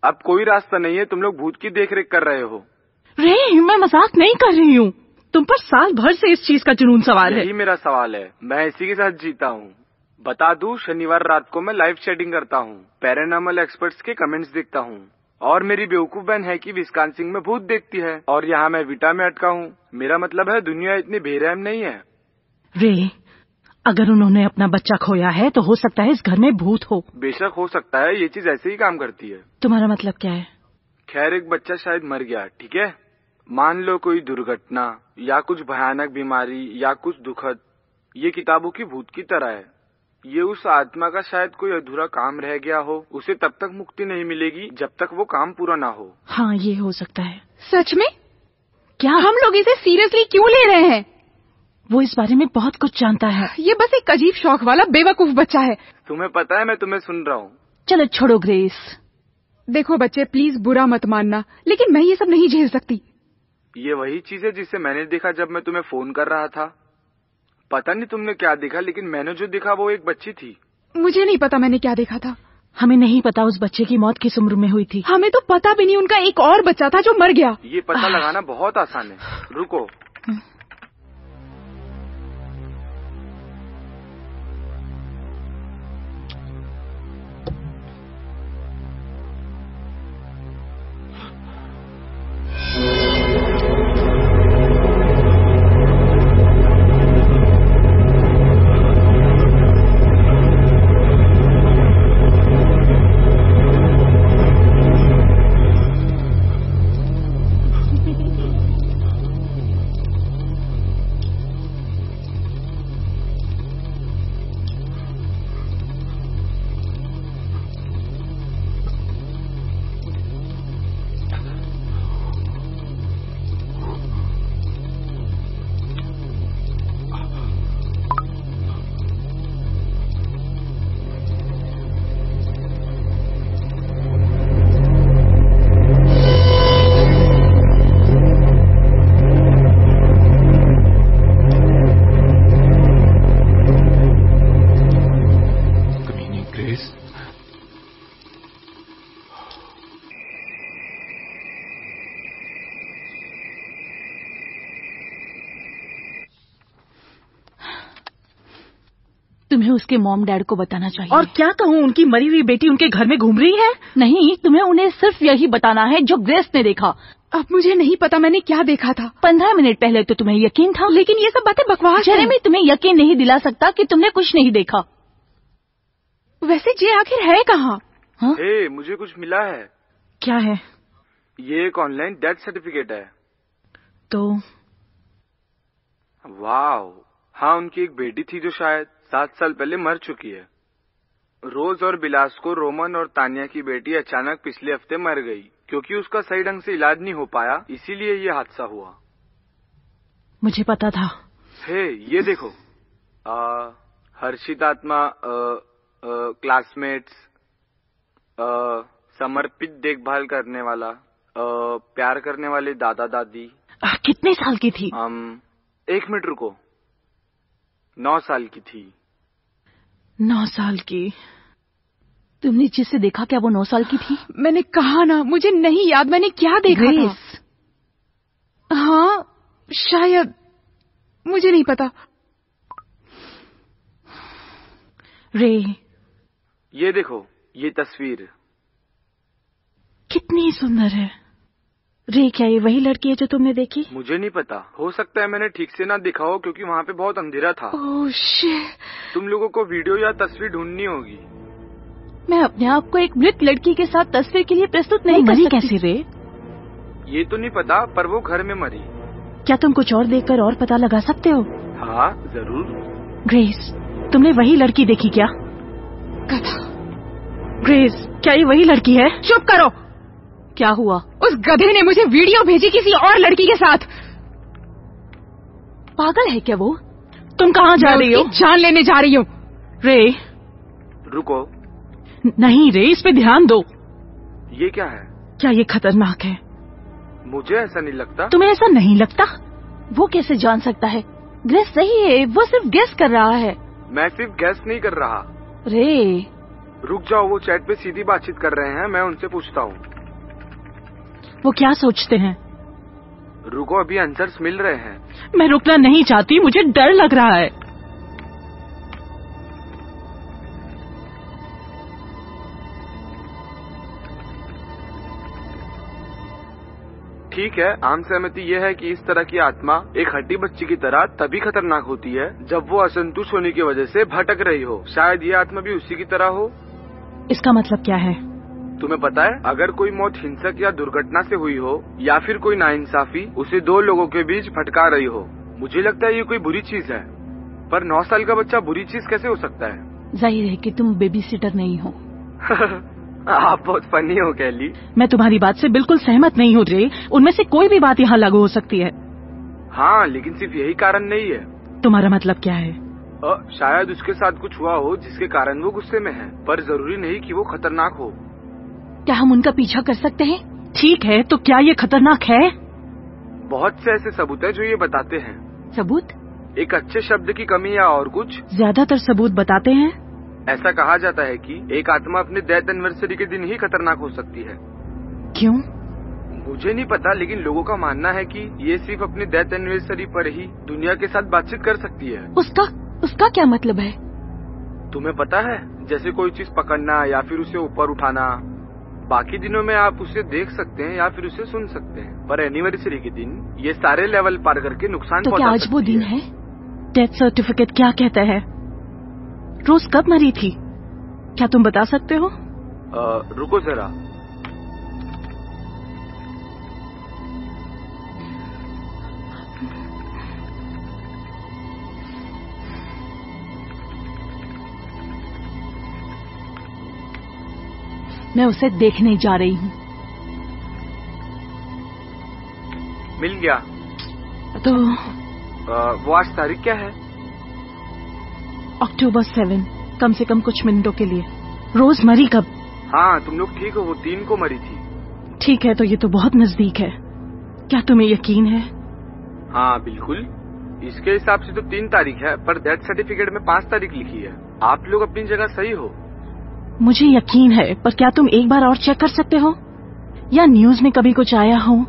अब कोई रास्ता नहीं है तुम लोग भूत की देख रेख कर रहे हो। रे मैं मज़ाक नहीं कर रही हूँ। तुम पर साल भर से इस चीज़ का जुनून सवार है। यही मेरा सवाल है। मैं इसी के साथ जीता हूँ। बता दूँ शनिवार रात को मैं लाइव चैटिंग करता हूँ। पैरानॉर्मल एक्सपर्ट्स के कमेंट्स देखता हूँ। और मेरी बेवकूफ़ बहन है कि विस्कांसिंग में भूत देखती है। और यहाँ मैं विटा में अटका हूँ। मेरा मतलब है दुनिया इतनी बेरहम नहीं है। रे अगर उन्होंने अपना बच्चा खोया है तो हो सकता है इस घर में भूत हो। बेशक हो सकता है ये चीज़ ऐसे ही काम करती है। तुम्हारा मतलब क्या है? खैर एक बच्चा शायद मर गया ठीक है? मान लो कोई दुर्घटना या कुछ भयानक बीमारी या कुछ दुखद ये किताबों की भूत की तरह है। ये उस आत्मा का शायद कोई अधूरा काम रह गया हो उसे तब तक मुक्ति नहीं मिलेगी जब तक वो काम पूरा ना हो। हाँ ये हो सकता है। सच में? क्या? हम लोग इसे सीरियसली क्यों ले रहे हैं? वो इस बारे में बहुत कुछ जानता है। ये बस एक अजीब शौक वाला बेवकूफ़ बच्चा है। तुम्हें पता है मैं तुम्हें सुन रहा हूँ। चलो छोड़ो ग्रेस। देखो बच्चे प्लीज़ बुरा मत मानना लेकिन मैं ये सब नहीं झेल सकती। ये वही चीज़ है जिसे मैंने देखा जब मैं तुम्हें फ़ोन कर रहा था। पता नहीं तुमने क्या देखा लेकिन मैंने जो देखा वो एक बच्ची थी। मुझे नहीं पता मैंने क्या देखा था। हमें नहीं पता उस बच्चे की मौत किस उम्र में हुई थी। हमें तो पता भी नहीं उनका एक और बच्चा था जो मर गया। ये पता लगाना बहुत आसान है। रुको। Thank you. तुम्हें उसके मॉम डैड को बताना चाहिए। और क्या कहूँ उनकी मरी हुई बेटी उनके घर में घूम रही है? नहीं तुम्हें उन्हें सिर्फ़ यही बताना है जो ग्रेस ने देखा। अब मुझे नहीं पता मैंने क्या देखा था। पंद्रह मिनट पहले तो तुम्हें यकीन था। लेकिन ये सब बातें बकवास हैं। जेरेमी तुम्हें यकीन नहीं दिला सकता कि तुमने कुछ नहीं देखा। वैसे जे आखिर है कहाँ? हाँ? मुझे कुछ मिला है। क्या है? ये एक ऑनलाइन डेथ सर्टिफिकेट है। तो? वाह हाँ उनकी एक बेटी थी जो शायद सात साल पहले मर चुकी है। रोज और बिलास को रोमन और तानिया की बेटी अचानक पिछले हफ़्ते मर गई क्योंकि उसका सही ढंग से इलाज नहीं हो पाया इसीलिए ये हादसा हुआ। मुझे पता था। हे ये देखो। आ, हर्षित आत्मा क्लासमेट्स समर्पित देखभाल करने वाला अ, प्यार करने वाले दादा दादी। आ, कितने साल की थी? हम एक मिनट रुको। नौ साल की थी। नौ साल की। तुमने जिससे देखा क्या वो नौ साल की थी? मैंने कहा ना मुझे नहीं याद मैंने क्या देखा ग्रेस। था हाँ शायद मुझे नहीं पता। रे। ये देखो ये तस्वीर। कितनी सुंदर है। रे क्या ये वही लड़की है जो तुमने देखी? मुझे नहीं पता। हो सकता है मैंने ठीक से ना देखा हो क्योंकि वहाँ पे बहुत अंधेरा था। ओह शिट तुम लोगों को वीडियो या तस्वीर ढूंढनी होगी। मैं अपने आप को एक मृत लड़की के साथ तस्वीर के लिए प्रस्तुत नहीं कर मरी सकती। कैसे रे? ये तो नहीं पता पर वो घर में मरी। क्या तुम कुछ और देखकर और पता लगा सकते हो? हाँ ज़रूर। ग्रेस तुमने वही लड़की देखी क्या? कथा। ग्रेस क्या ये वही लड़की है? चुप करो। क्या हुआ? उस गधे ने मुझे वीडियो भेजी किसी और लड़की के साथ। पागल है क्या वो? तुम कहाँ जा रही हो? जान लेने जा रही हूँ। रे। रुको। नहीं रे इस पे ध्यान दो। ये क्या है? क्या ये खतरनाक है? मुझे ऐसा नहीं लगता। तुम्हें ऐसा नहीं लगता? वो कैसे जान सकता है? ग्रेस सही है वो सिर्फ़ गेस कर रहा है। मैं सिर्फ़ गैस नहीं कर रहा। रे। रुक जाओ वो चैट पे सीधी बातचीत कर रहे हैं मैं उनसे पूछता हूँ। वो क्या सोचते हैं? रुको अभी आंसर्स मिल रहे हैं। मैं रुकना नहीं चाहती मुझे डर लग रहा है। ठीक है आम सहमति यह है कि इस तरह की आत्मा एक हड्डी बच्ची की तरह तभी खतरनाक होती है जब वो असंतुष्ट होने की वजह से भटक रही हो। शायद ये आत्मा भी उसी की तरह हो। इसका मतलब क्या है? तुम्हें पता है अगर कोई मौत हिंसक या दुर्घटना से हुई हो या फिर कोई नाइंसाफी उसे दो लोगों के बीच फटका रही हो। मुझे लगता है ये कोई बुरी चीज़ है। पर नौ साल का बच्चा बुरी चीज़ कैसे हो सकता है? ज़ाहिर है कि तुम बेबी सीटर नहीं हो। *laughs* आप बहुत फनी हो कैली। मैं तुम्हारी बात से बिल्कुल सहमत नहीं हूँ रे। उनमें से कोई भी बात यहाँ लागू हो सकती है। हाँ लेकिन सिर्फ़ यही कारण नहीं है। तुम्हारा मतलब क्या है? अ, शायद उसके साथ कुछ हुआ हो जिसके कारण वो गुस्से में है पर ज़रूरी नहीं कि वो खतरनाक हो। क्या हम उनका पीछा कर सकते हैं? ठीक है तो क्या ये खतरनाक है? बहुत से ऐसे सबूत है जो ये बताते हैं। सबूत? एक अच्छे शब्द की कमी या और कुछ? ज़्यादातर सबूत बताते हैं। ऐसा कहा जाता है कि एक आत्मा अपने डेथ एनिवर्सरी के दिन ही खतरनाक हो सकती है। क्यों? मुझे नहीं पता लेकिन लोगों का मानना है कि ये सिर्फ़ अपनी डेथ एनिवर्सरी पर ही दुनिया के साथ बातचीत कर सकती है। उसका उसका क्या मतलब है? तुम्हें पता है जैसे कोई चीज़ पकड़ना या फिर उसे ऊपर उठाना बाकी दिनों में आप उसे देख सकते हैं या फिर उसे सुन सकते हैं। पर एनिवर्सरी के दिन ये सारे लेवल पार करके नुकसान तो क्या आज वो दिन है। डेथ सर्टिफिकेट क्या कहता है? रोज कब मरी थी? क्या तुम बता सकते हो? आ, रुको जरा। मैं उसे देखने जा रही हूँ। मिल गया। तो अ, वो आज तारीख क्या है? अक्टूबर सेवन कम से कम कुछ मिनटों के लिए। रोज मरी कब? हाँ तुम लोग ठीक हो वो तीन को मरी थी। ठीक है तो ये तो बहुत नज़दीक है। क्या तुम्हें यकीन है? हाँ बिल्कुल। इसके हिसाब से तो तीन तारीख है पर डेथ सर्टिफिकेट में पाँच तारीख लिखी है। आप लोग अपनी जगह सही हो। मुझे यकीन है पर क्या तुम एक बार और चेक कर सकते हो? या न्यूज़ में कभी कुछ आया हो?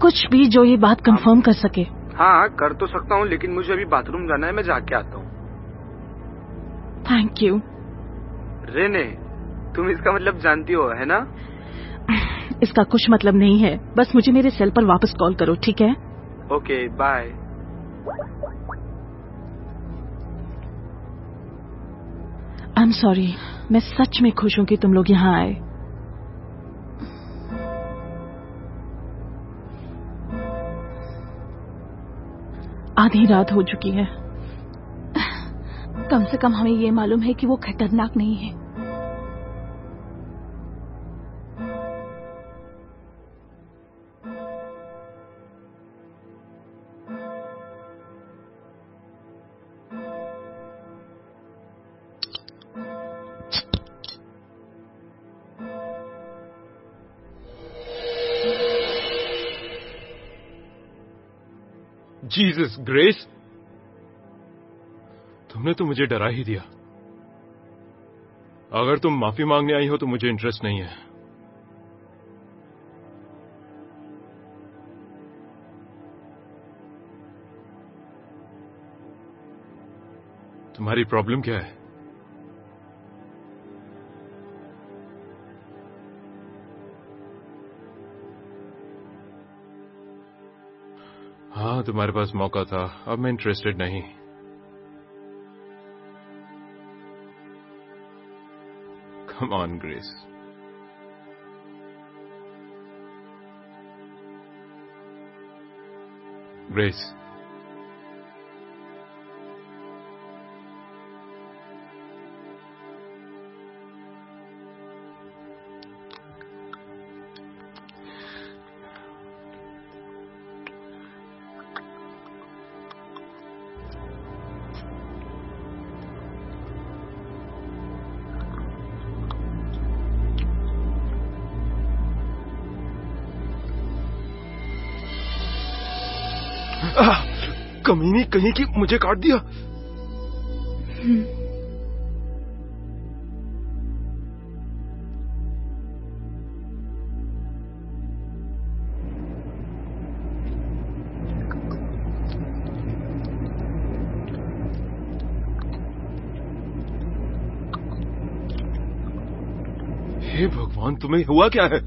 कुछ भी जो ये बात कंफर्म कर सके। हाँ कर तो सकता हूँ लेकिन मुझे अभी बाथरूम जाना है मैं जाके आता हूँ। थैंक यू रेने तुम इसका मतलब जानती हो है ना? इसका कुछ मतलब नहीं है। बस मुझे मेरे सेल पर वापस कॉल करो ठीक है? Okay bye I am sorry मैं सच में खुश हूँ कि तुम लोग यहाँ आए। आधी रात हो चुकी है। कम से कम हमें यह मालूम है कि वो खतरनाक नहीं है। जीसस ग्रेस, तुमने तो मुझे डरा ही दिया। अगर तुम माफ़ी मांगने आई हो तो मुझे इंटरेस्ट नहीं है। तुम्हारी प्रॉब्लम क्या है? हाँ तुम्हारे पास मौका था। अब मैं इंटरेस्टेड नहीं। कम ऑन ग्रेस ग्रेस कमीनी कहीं की मुझे काट दिया। हे भगवान तुम्हें हुआ क्या है?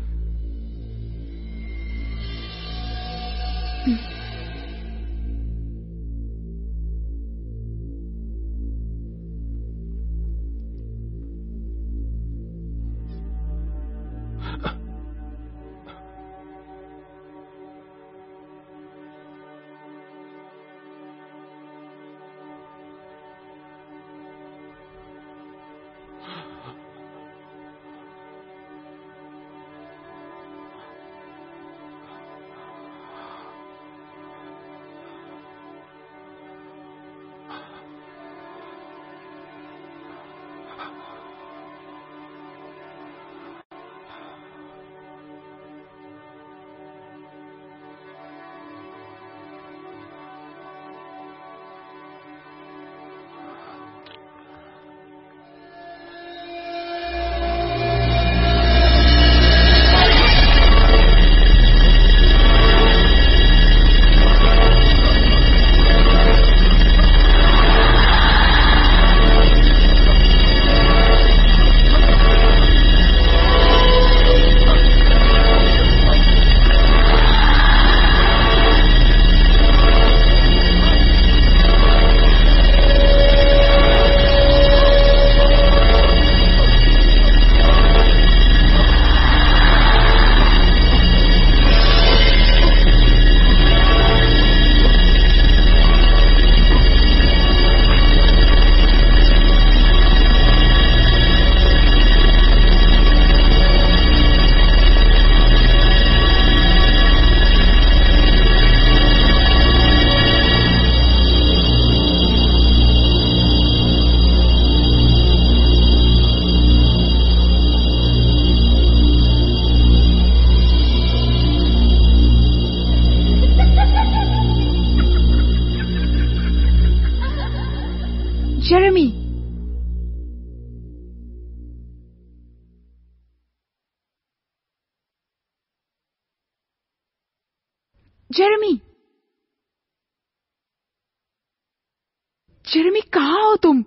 जेरेमी कहा हो तुम?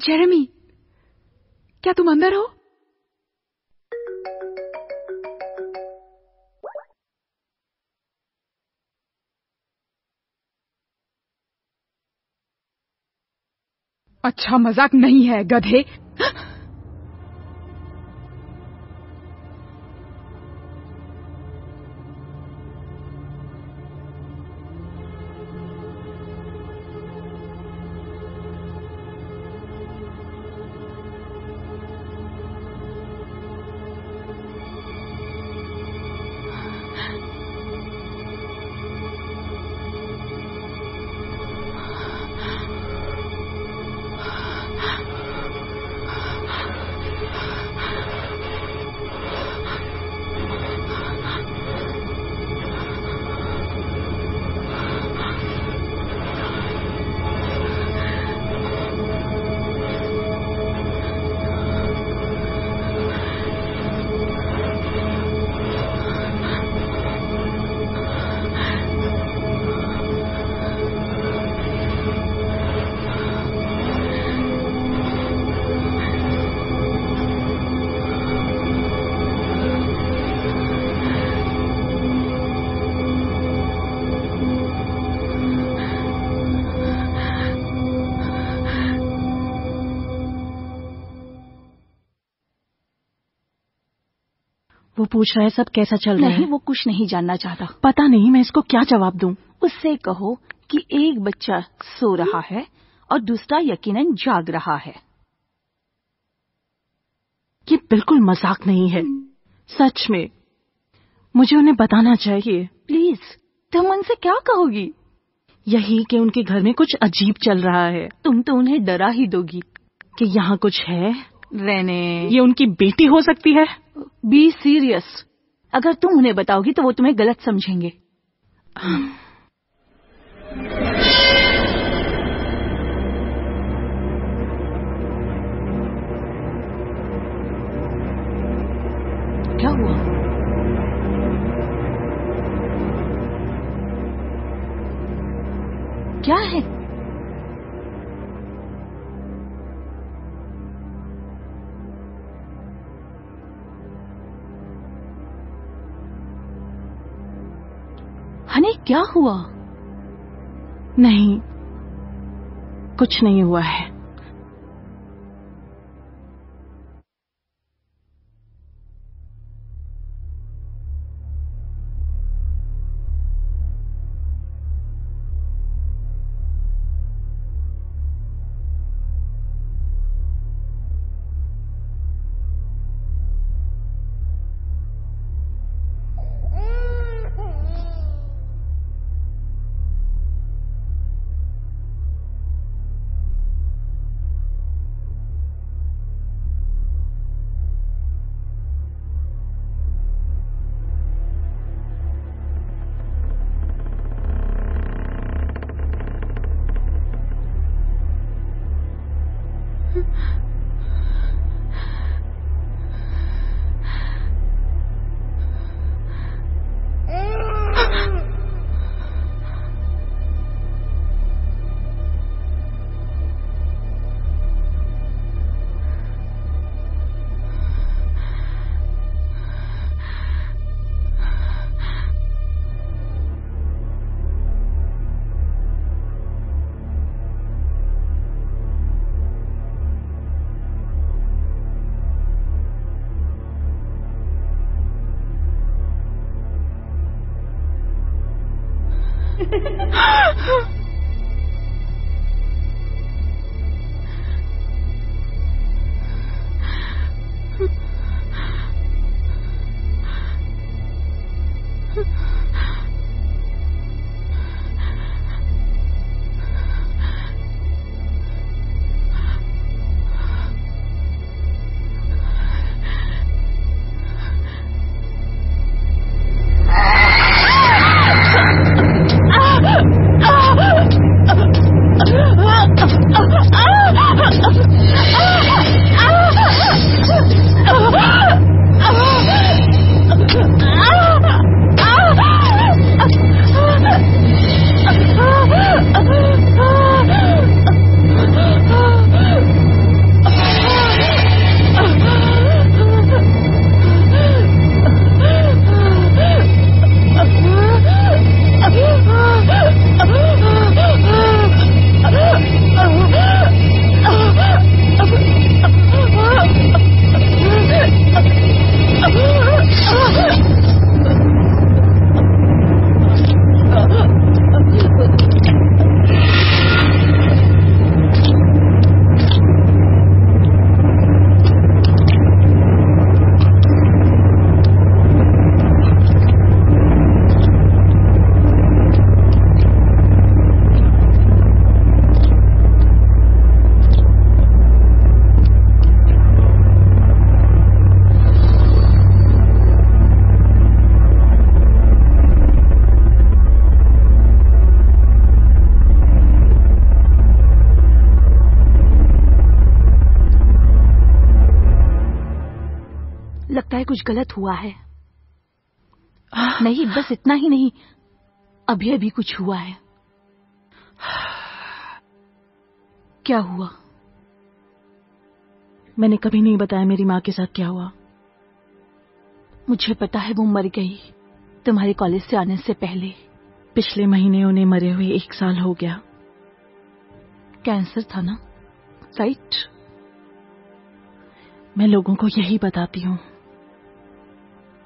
जेरेमी क्या तुम अंदर हो? अच्छा मज़ाक नहीं है गधे। वो पूछ रहा है सब कैसा चल रहा नहीं है वो कुछ नहीं जानना चाहता। पता नहीं मैं इसको क्या जवाब दूँ? उससे कहो कि एक बच्चा सो रहा है और दूसरा यकीनन जाग रहा है। ये बिल्कुल मज़ाक नहीं है। सच में मुझे उन्हें बताना चाहिए। प्लीज़ तुम उनसे क्या कहोगी? यही कि उनके घर में कुछ अजीब चल रहा है। तुम तो उन्हें डरा ही दोगी। कि यहाँ कुछ है? रहने ये उनकी बेटी हो सकती है? बी सीरियस अगर तुम उन्हें बताओगी तो वो तुम्हें गलत समझेंगे। क्या हुआ? क्या है? क्या हुआ? नहीं कुछ नहीं हुआ है। कुछ गलत हुआ है। नहीं बस इतना ही नहीं। अभी अभी कुछ हुआ है। क्या हुआ? मैंने कभी नहीं बताया मेरी माँ के साथ क्या हुआ। मुझे पता है वो मर गई। तुम्हारे कॉलेज से आने से पहले। पिछले महीने उन्हें मरे हुए एक साल हो गया। कैंसर था ना? राइट? मैं लोगों को यही बताती हूँ।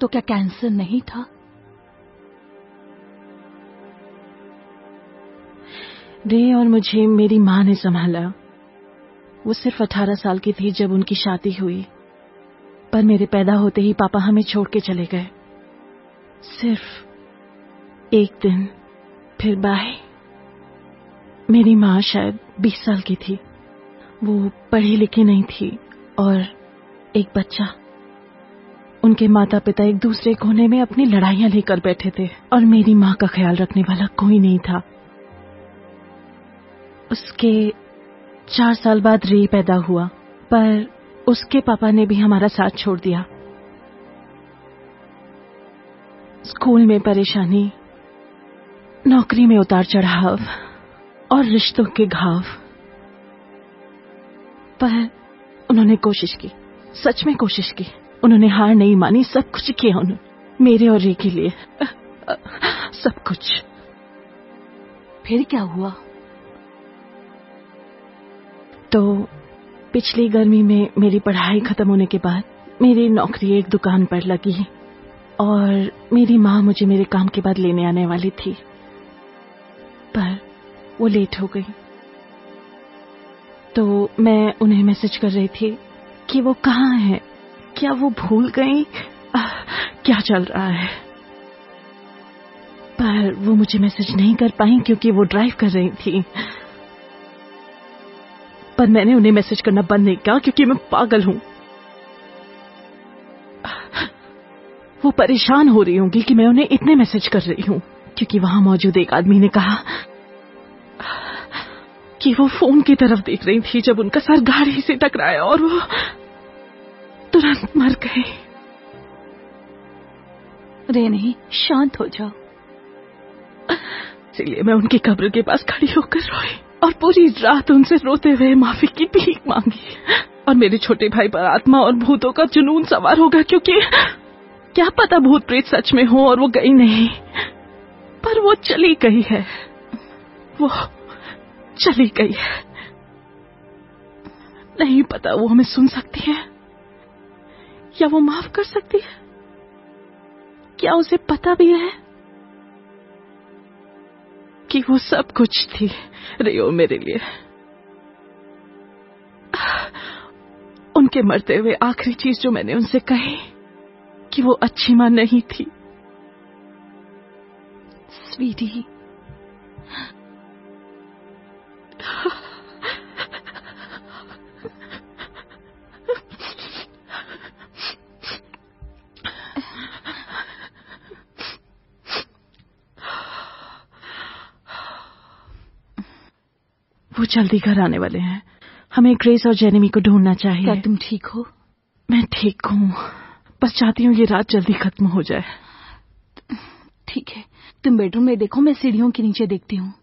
तो क्या कैंसर नहीं था? रे और मुझे मेरी माँ ने संभाला। वो सिर्फ़ अठारह साल की थी जब उनकी शादी हुई। पर मेरे पैदा होते ही पापा हमें छोड़ के चले गए। सिर्फ़ एक दिन, फिर बाय मेरी माँ शायद बीस साल की थी। वो पढ़ी लिखी नहीं थी और एक बच्चा। उनके माता पिता एक दूसरे कोने में अपनी लड़ाइयाँ लेकर बैठे थे और मेरी माँ का ख्याल रखने वाला कोई नहीं था। उसके चार साल बाद रे पैदा हुआ, पर उसके पापा ने भी हमारा साथ छोड़ दिया। स्कूल में परेशानी, नौकरी में उतार चढ़ाव और रिश्तों के घाव। पर उन्होंने कोशिश की, सच में कोशिश की। उन्होंने हार नहीं मानी सब कुछ किया उन्होंने मेरे और रे के लिए। सब कुछ। फिर क्या हुआ? तो पिछली गर्मी में मेरी पढ़ाई खत्म होने के बाद मेरी नौकरी एक दुकान पर लगी और मेरी माँ मुझे मेरे काम के बाद लेने आने वाली थी। पर वो लेट हो गई। तो मैं उन्हें मैसेज कर रही थी कि वो कहाँ है? क्या वो भूल गई? क्या चल रहा है? पर वो मुझे मैसेज नहीं कर पाई क्योंकि वो ड्राइव कर रही थी। पर मैंने उन्हें मैसेज करना बंद नहीं किया क्योंकि मैं पागल हूँ। वो परेशान हो रही होंगी कि मैं उन्हें इतने मैसेज कर रही हूँ, क्योंकि वहाँ मौजूद एक आदमी ने कहा कि वो फ़ोन की तरफ़ देख रही थी जब उनका सर गाड़ी से टकराया और वो तुरंत मर गए। रे नहीं, शांत हो जाओ। इसलिए मैं उनकी कब्र के पास खड़ी होकर रोई और पूरी रात उनसे रोते हुए माफ़ी की भीख मांगी। और मेरे छोटे भाई पर आत्मा और भूतों का जुनून सवार होगा क्योंकि क्या पता भूत प्रेत सच में हो और वो गई नहीं। पर वो चली गई है। वो चली गई है। नहीं पता वो हमें सुन सकती है। या वो माफ़ कर सकती है? क्या उसे पता भी है कि वो सब कुछ थी रियो मेरे लिए? उनके मरते हुए आखिरी चीज़ जो मैंने उनसे कही, कि वो अच्छी माँ नहीं थी। स्वीटी। जल्दी घर आने वाले हैं। हमें ग्रेस और जेनेमी को ढूंढना चाहिए। क्या तुम ठीक हो? मैं ठीक हूँ। बस चाहती हूँ ये रात जल्दी खत्म हो जाए। ठीक है। तुम बेडरूम में देखो मैं सीढ़ियों के नीचे देखती हूँ।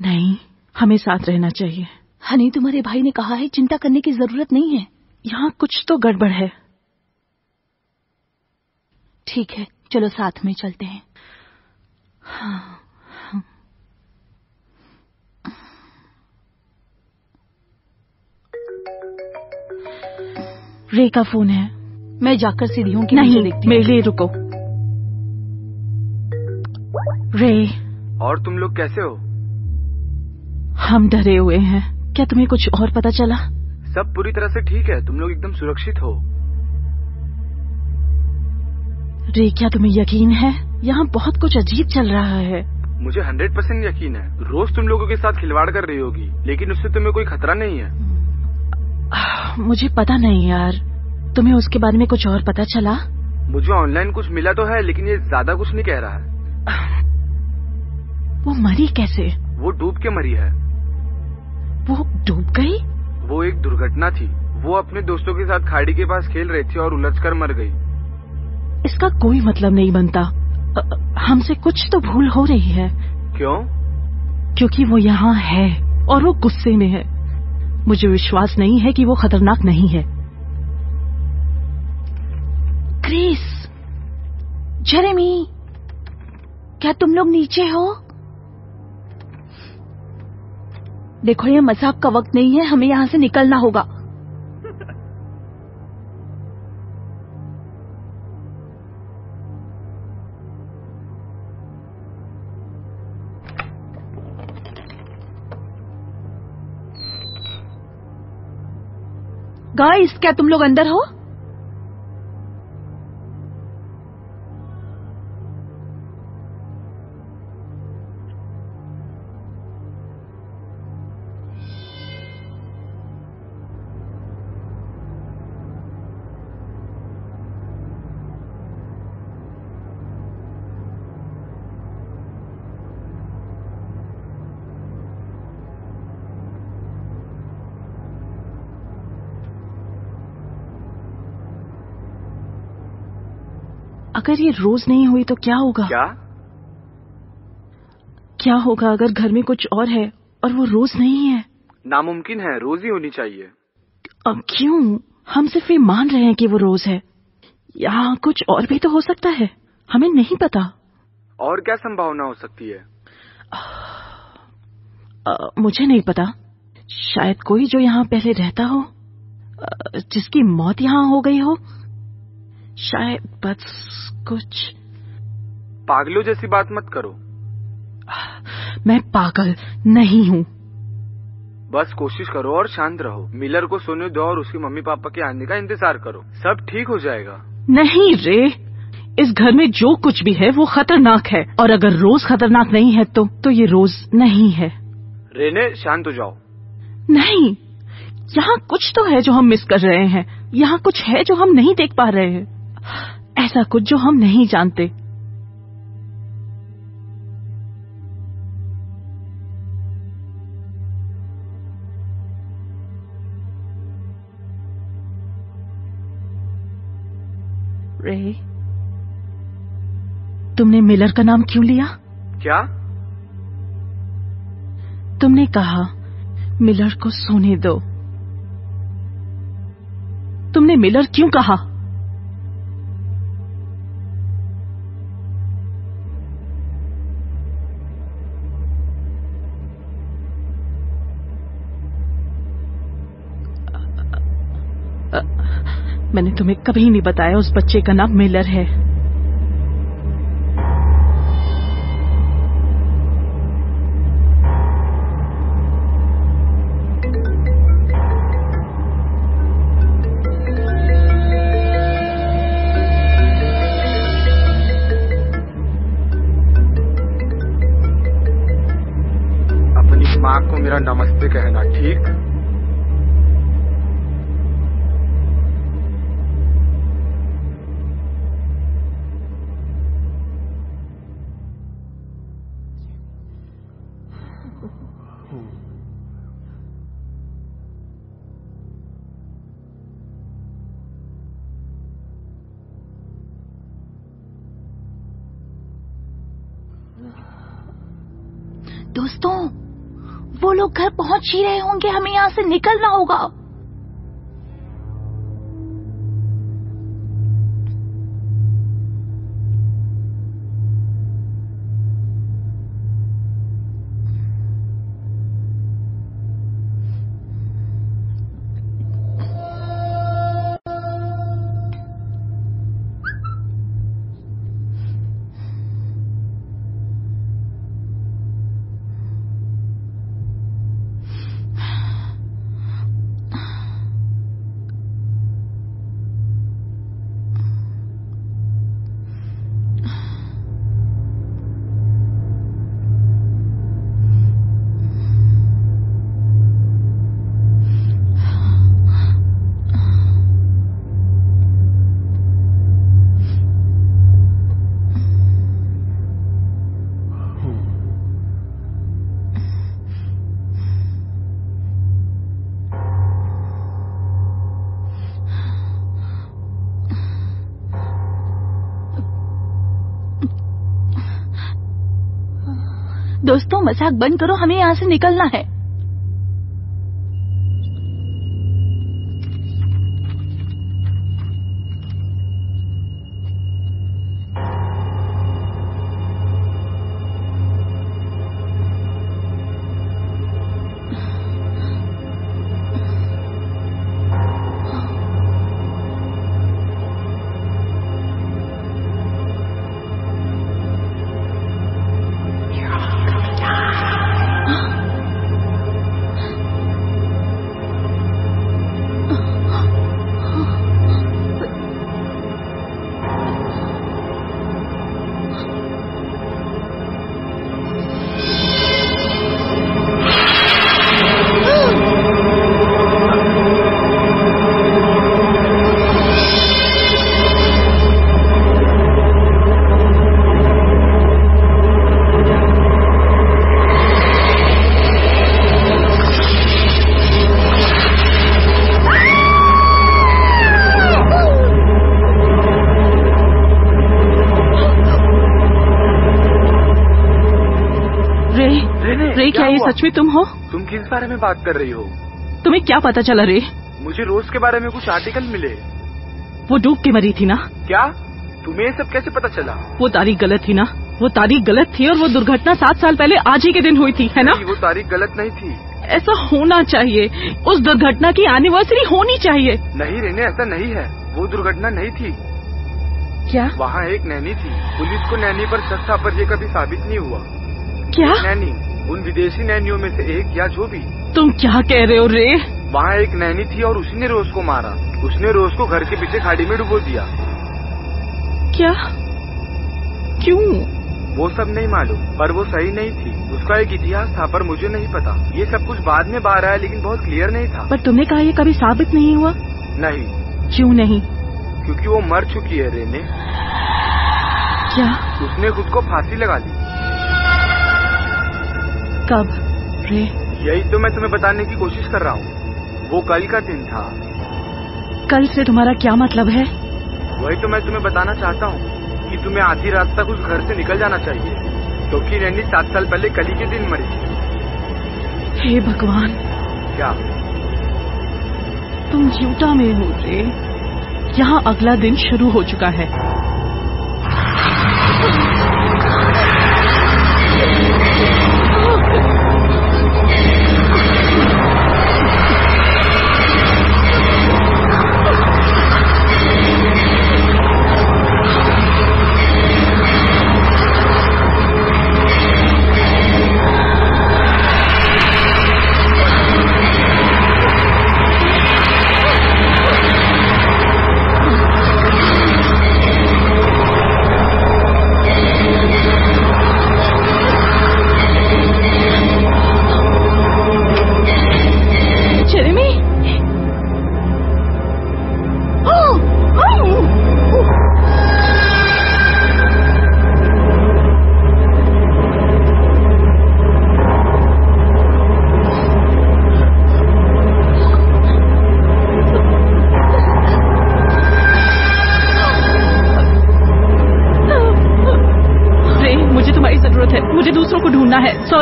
नहीं हमें साथ रहना चाहिए। हनी तुम्हारे भाई ने कहा है चिंता करने की ज़रूरत नहीं है। यहाँ कुछ तो गड़बड़ है। ठीक है चलो साथ में चलते हैं। रे का फ़ोन है। मैं जाकर सीढ़ियों के नीचे नहीं देखती हूँ। मेरे लिए रुको। रे। और तुम लोग कैसे हो? हम डरे हुए हैं। क्या तुम्हें कुछ और पता चला? सब पूरी तरह से ठीक है। तुम लोग एकदम सुरक्षित हो। रे क्या तुम्हें यकीन है? यहाँ बहुत कुछ अजीब चल रहा है। मुझे हंड्रेड परसेंट यकीन है। रोज तुम लोगों के साथ खिलवाड़ कर रही होगी लेकिन उससे तुम्हें कोई खतरा नहीं है। मुझे पता नहीं यार। तुम्हें उसके बारे में कुछ और पता चला? मुझे ऑनलाइन कुछ मिला तो है लेकिन ये ज़्यादा कुछ नहीं कह रहा है। वो मरी कैसे? वो डूब के मरी है। वो डूब गई? वो एक दुर्घटना थी। वो अपने दोस्तों के साथ खाड़ी के पास खेल रही थी और उलझकर मर गई। इसका कोई मतलब नहीं बनता। हमसे कुछ तो भूल हो रही है। क्यों? क्योंकि वो यहाँ है और वो गुस्से में है। मुझे विश्वास नहीं है कि वो खतरनाक नहीं है। क्रिस, जेरेमी, क्या तुम लोग नीचे हो? देखो, ये मज़ाक का वक्त नहीं है। हमें यहाँ से निकलना होगा। गाइस क्या तुम लोग अंदर हो? अगर ये रोज नहीं हुई तो क्या होगा? क्या? क्या होगा अगर घर में कुछ और है और वो रोज नहीं है? नामुमकिन है रोज ही होनी चाहिए। अब क्यों? हम सिर्फ़ ये मान रहे हैं कि वो रोज है। यहाँ कुछ और भी तो हो सकता है। हमें नहीं पता। और क्या संभावना हो सकती है? अ, मुझे नहीं पता। शायद कोई जो यहाँ पहले रहता हो जिसकी मौत यहाँ हो गई हो। शायद बस कुछ। पागलों जैसी बात मत करो। मैं पागल नहीं हूँ। बस कोशिश करो और शांत रहो। मिलर को सोने दो और उसकी मम्मी पापा के आने का इंतज़ार करो। सब ठीक हो जाएगा। नहीं रे इस घर में जो कुछ भी है वो खतरनाक है। और अगर रोज खतरनाक नहीं है तो तो ये रोज नहीं है। रेने शांत हो जाओ। नहीं यहाँ कुछ तो है जो हम मिस कर रहे हैं। यहाँ कुछ है जो हम नहीं देख पा रहे हैं। ऐसा कुछ जो हम नहीं जानते। रे तुमने मिलर का नाम क्यों लिया? क्या? तुमने कहा मिलर को सोने दो। तुमने मिलर क्यों कहा? मैंने तुम्हें कभी नहीं बताया उस बच्चे का नाम मिलर है। अपनी माँ को मेरा नमस्ते कहना, ठीक? दोस्तों वो लोग घर पहुँच ही रहे होंगे। हमें यहाँ से निकलना होगा। मज़ाक बंद करो हमें यहाँ से निकलना है। सच में तुम हो? तुम किस बारे में बात कर रही हो? तुम्हें क्या पता चला रे? मुझे रोज के बारे में कुछ आर्टिकल मिले। वो डूब के मरी थी ना? क्या? तुम्हें सब कैसे पता चला? वो तारीख गलत थी ना? वो तारीख गलत थी और वो दुर्घटना सात साल पहले आज ही के दिन हुई थी है ना? वो तारीख गलत नहीं थी। ऐसा होना चाहिए। उस दुर्घटना की एनिवर्सरी होनी चाहिए। नहीं रेने ऐसा नहीं है। वो दुर्घटना नहीं थी। क्या? वहाँ एक नैनी थी। पुलिस को नैनी पर शक था पर ये कभी साबित नहीं हुआ। क्या? नैनी। उन विदेशी नैनियों में से एक या जो भी। तुम क्या कह रहे हो रे? वहाँ एक नैनी थी और उसी ने रोज को मारा। उसने रोज को घर के पीछे खाड़ी में डुबो दिया। क्या? क्यों? वो सब नहीं मालूम पर वो सही नहीं थी। उसका एक इतिहास था पर मुझे नहीं पता। ये सब कुछ बाद में बाहर आया लेकिन बहुत क्लियर नहीं था। पर तुमने कहा ये कभी साबित नहीं हुआ? नहीं। क्यों नहीं? क्योंकि वो मर चुकी है रेने। क्या? उसने खुद को फांसी लगा ली कब? रे। यही तो मैं तुम्हें बताने की कोशिश कर रहा हूँ। वो कल का दिन था। कल से तुम्हारा क्या मतलब है? वही तो मैं तुम्हें बताना चाहता हूँ कि तुम्हें आधी रात तक उस घर से निकल जाना चाहिए क्योंकि रैनी सात साल पहले कली के दिन मरी थी। हे भगवान। क्या? तुम यूटा में हो रे। यहाँ अगला दिन शुरू हो चुका है।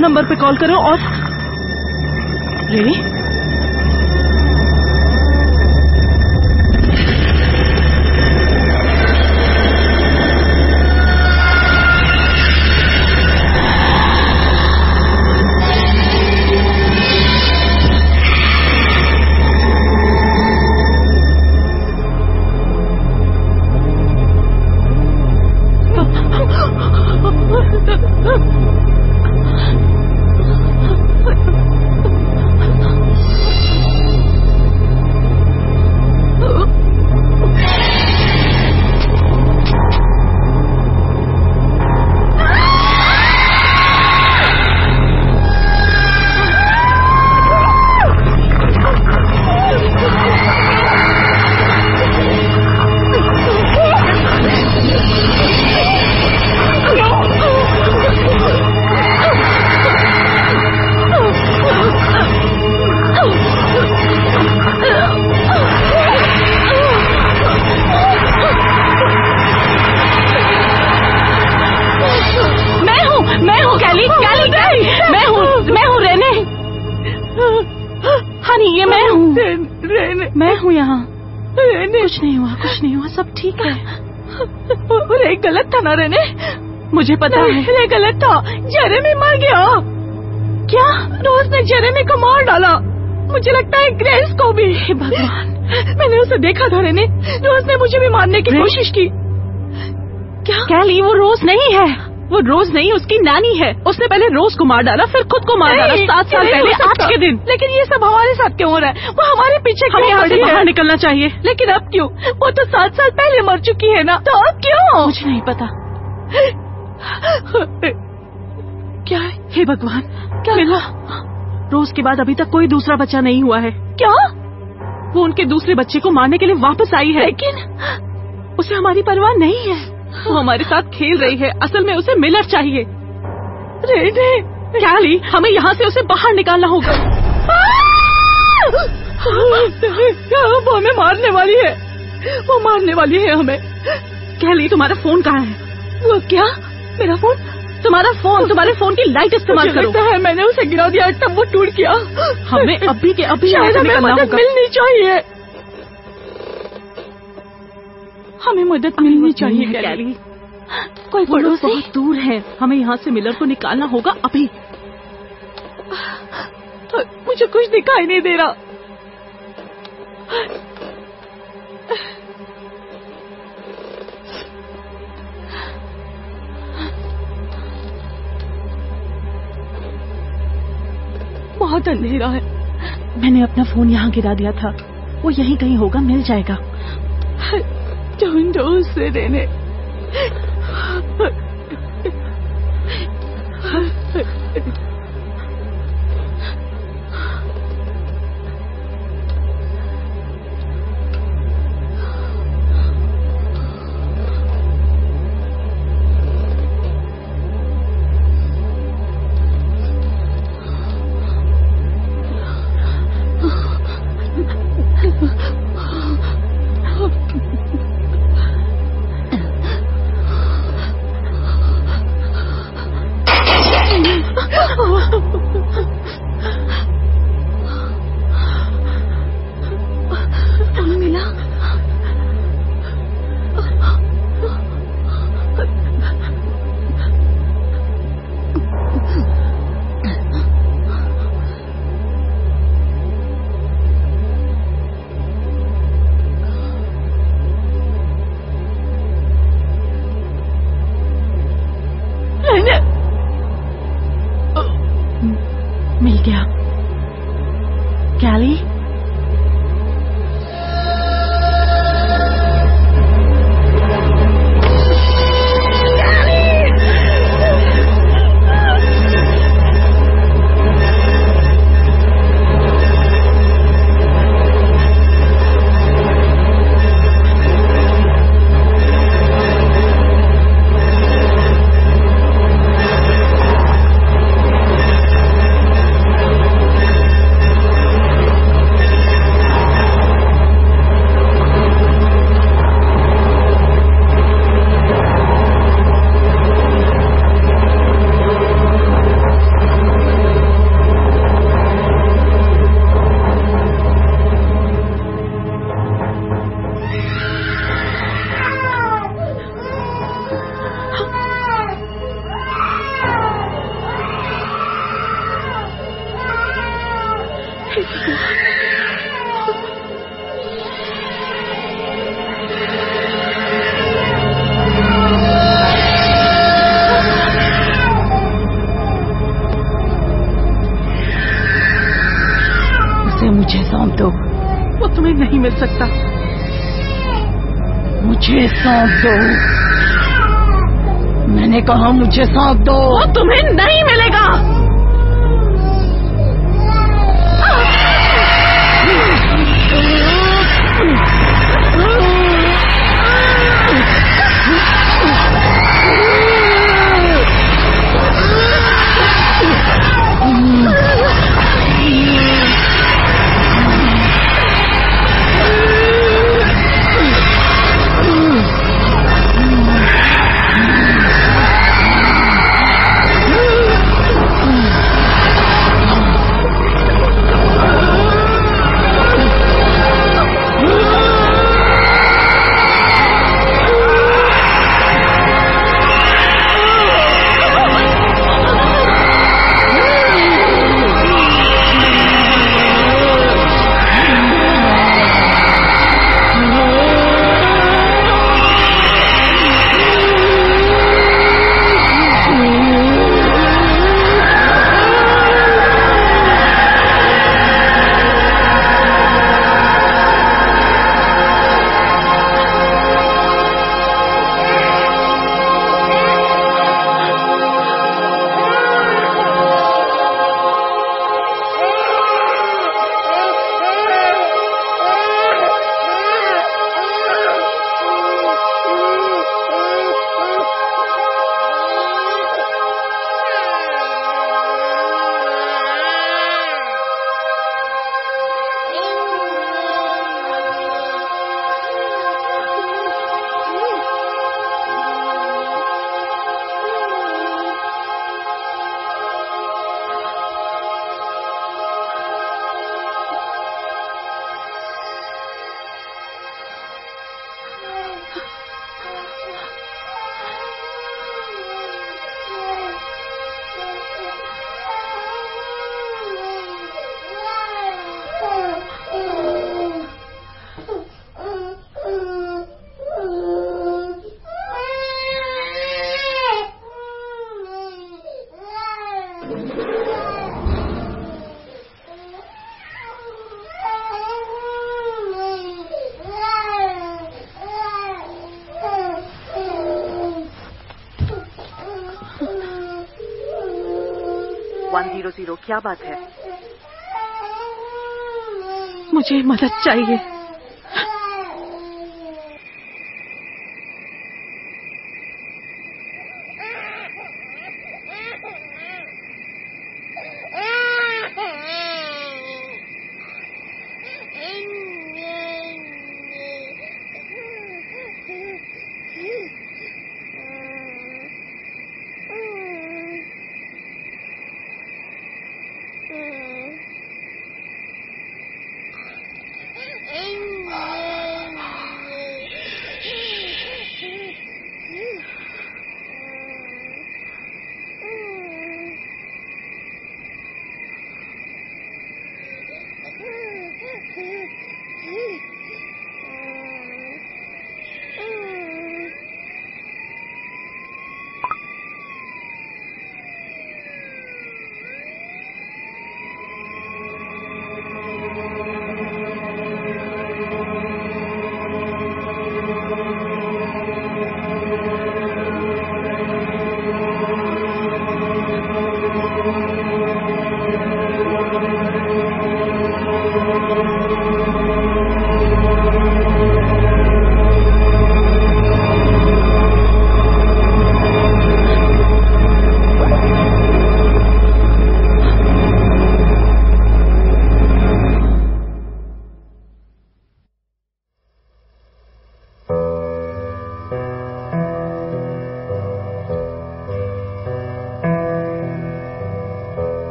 नंबर पे कॉल करो और मुझे पता है। गलत था। जेरेमी मर गया। क्या? रोज ने जेरेमी को मार डाला। मुझे लगता है ग्रेस को भी। भगवान। मैंने उसे देखा था रेने। रोज ने मुझे भी मारने की कोशिश की। क्या? कैली वो रोज नहीं है। वो रोज नहीं उसकी नानी है। उसने पहले रोज को मार डाला फिर खुद को मार डाला सात साल पहले आज के दिन। लेकिन ये सब हमारे साथ क्यों हो रहा है? वो हमारे पीछे हमें क्यों यहाँ से बाहर निकलना चाहिए। लेकिन अब क्यों? वो तो सात साल पहले मर चुकी है ना। तो अब क्यों? मुझे नहीं पता। क्या है? हे भगवान क्या? मिला। रोज के बाद अभी तक कोई दूसरा बच्चा नहीं हुआ है। क्या? वो उनके दूसरे बच्चे को मारने के लिए वापस आई है। लेकिन उसे हमारी परवाह नहीं है। वो हमारे साथ खेल रही है। असल में उसे मिलर चाहिए। रेने कैली हमें यहाँ से उसे बाहर निकालना होगा। वो हमें मारने वाली है? वो मारने वाली है हमें। कैली तुम्हारा फ़ोन कहाँ है? वो क्या? मेरा फ़ोन तुम्हारा फ़ोन तुम्हारे फ़ोन की लाइट इस्तेमाल करो। लगता है मैंने उसे गिरा दिया तब वो टूट गया। हमें अभी के अभी शायद हमें मदद मिलनी चाहिए। हमें मदद मिलनी चाहिए कोई पड़ोसी बहुत दूर है। हमें यहाँ से मिलर को निकालना होगा अभी। तो मुझे कुछ दिखाई नहीं दे रहा। बहुत अंधेरा है। मैंने अपना फ़ोन यहाँ गिरा दिया था। वो यहीं कहीं होगा मिल जाएगा। ढूंढो उसे रहने सौंप दो। मैंने कहा मुझे सौंप दो। तुम्हें नहीं मिलेगा। मदद चाहिए। *laughs*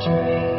追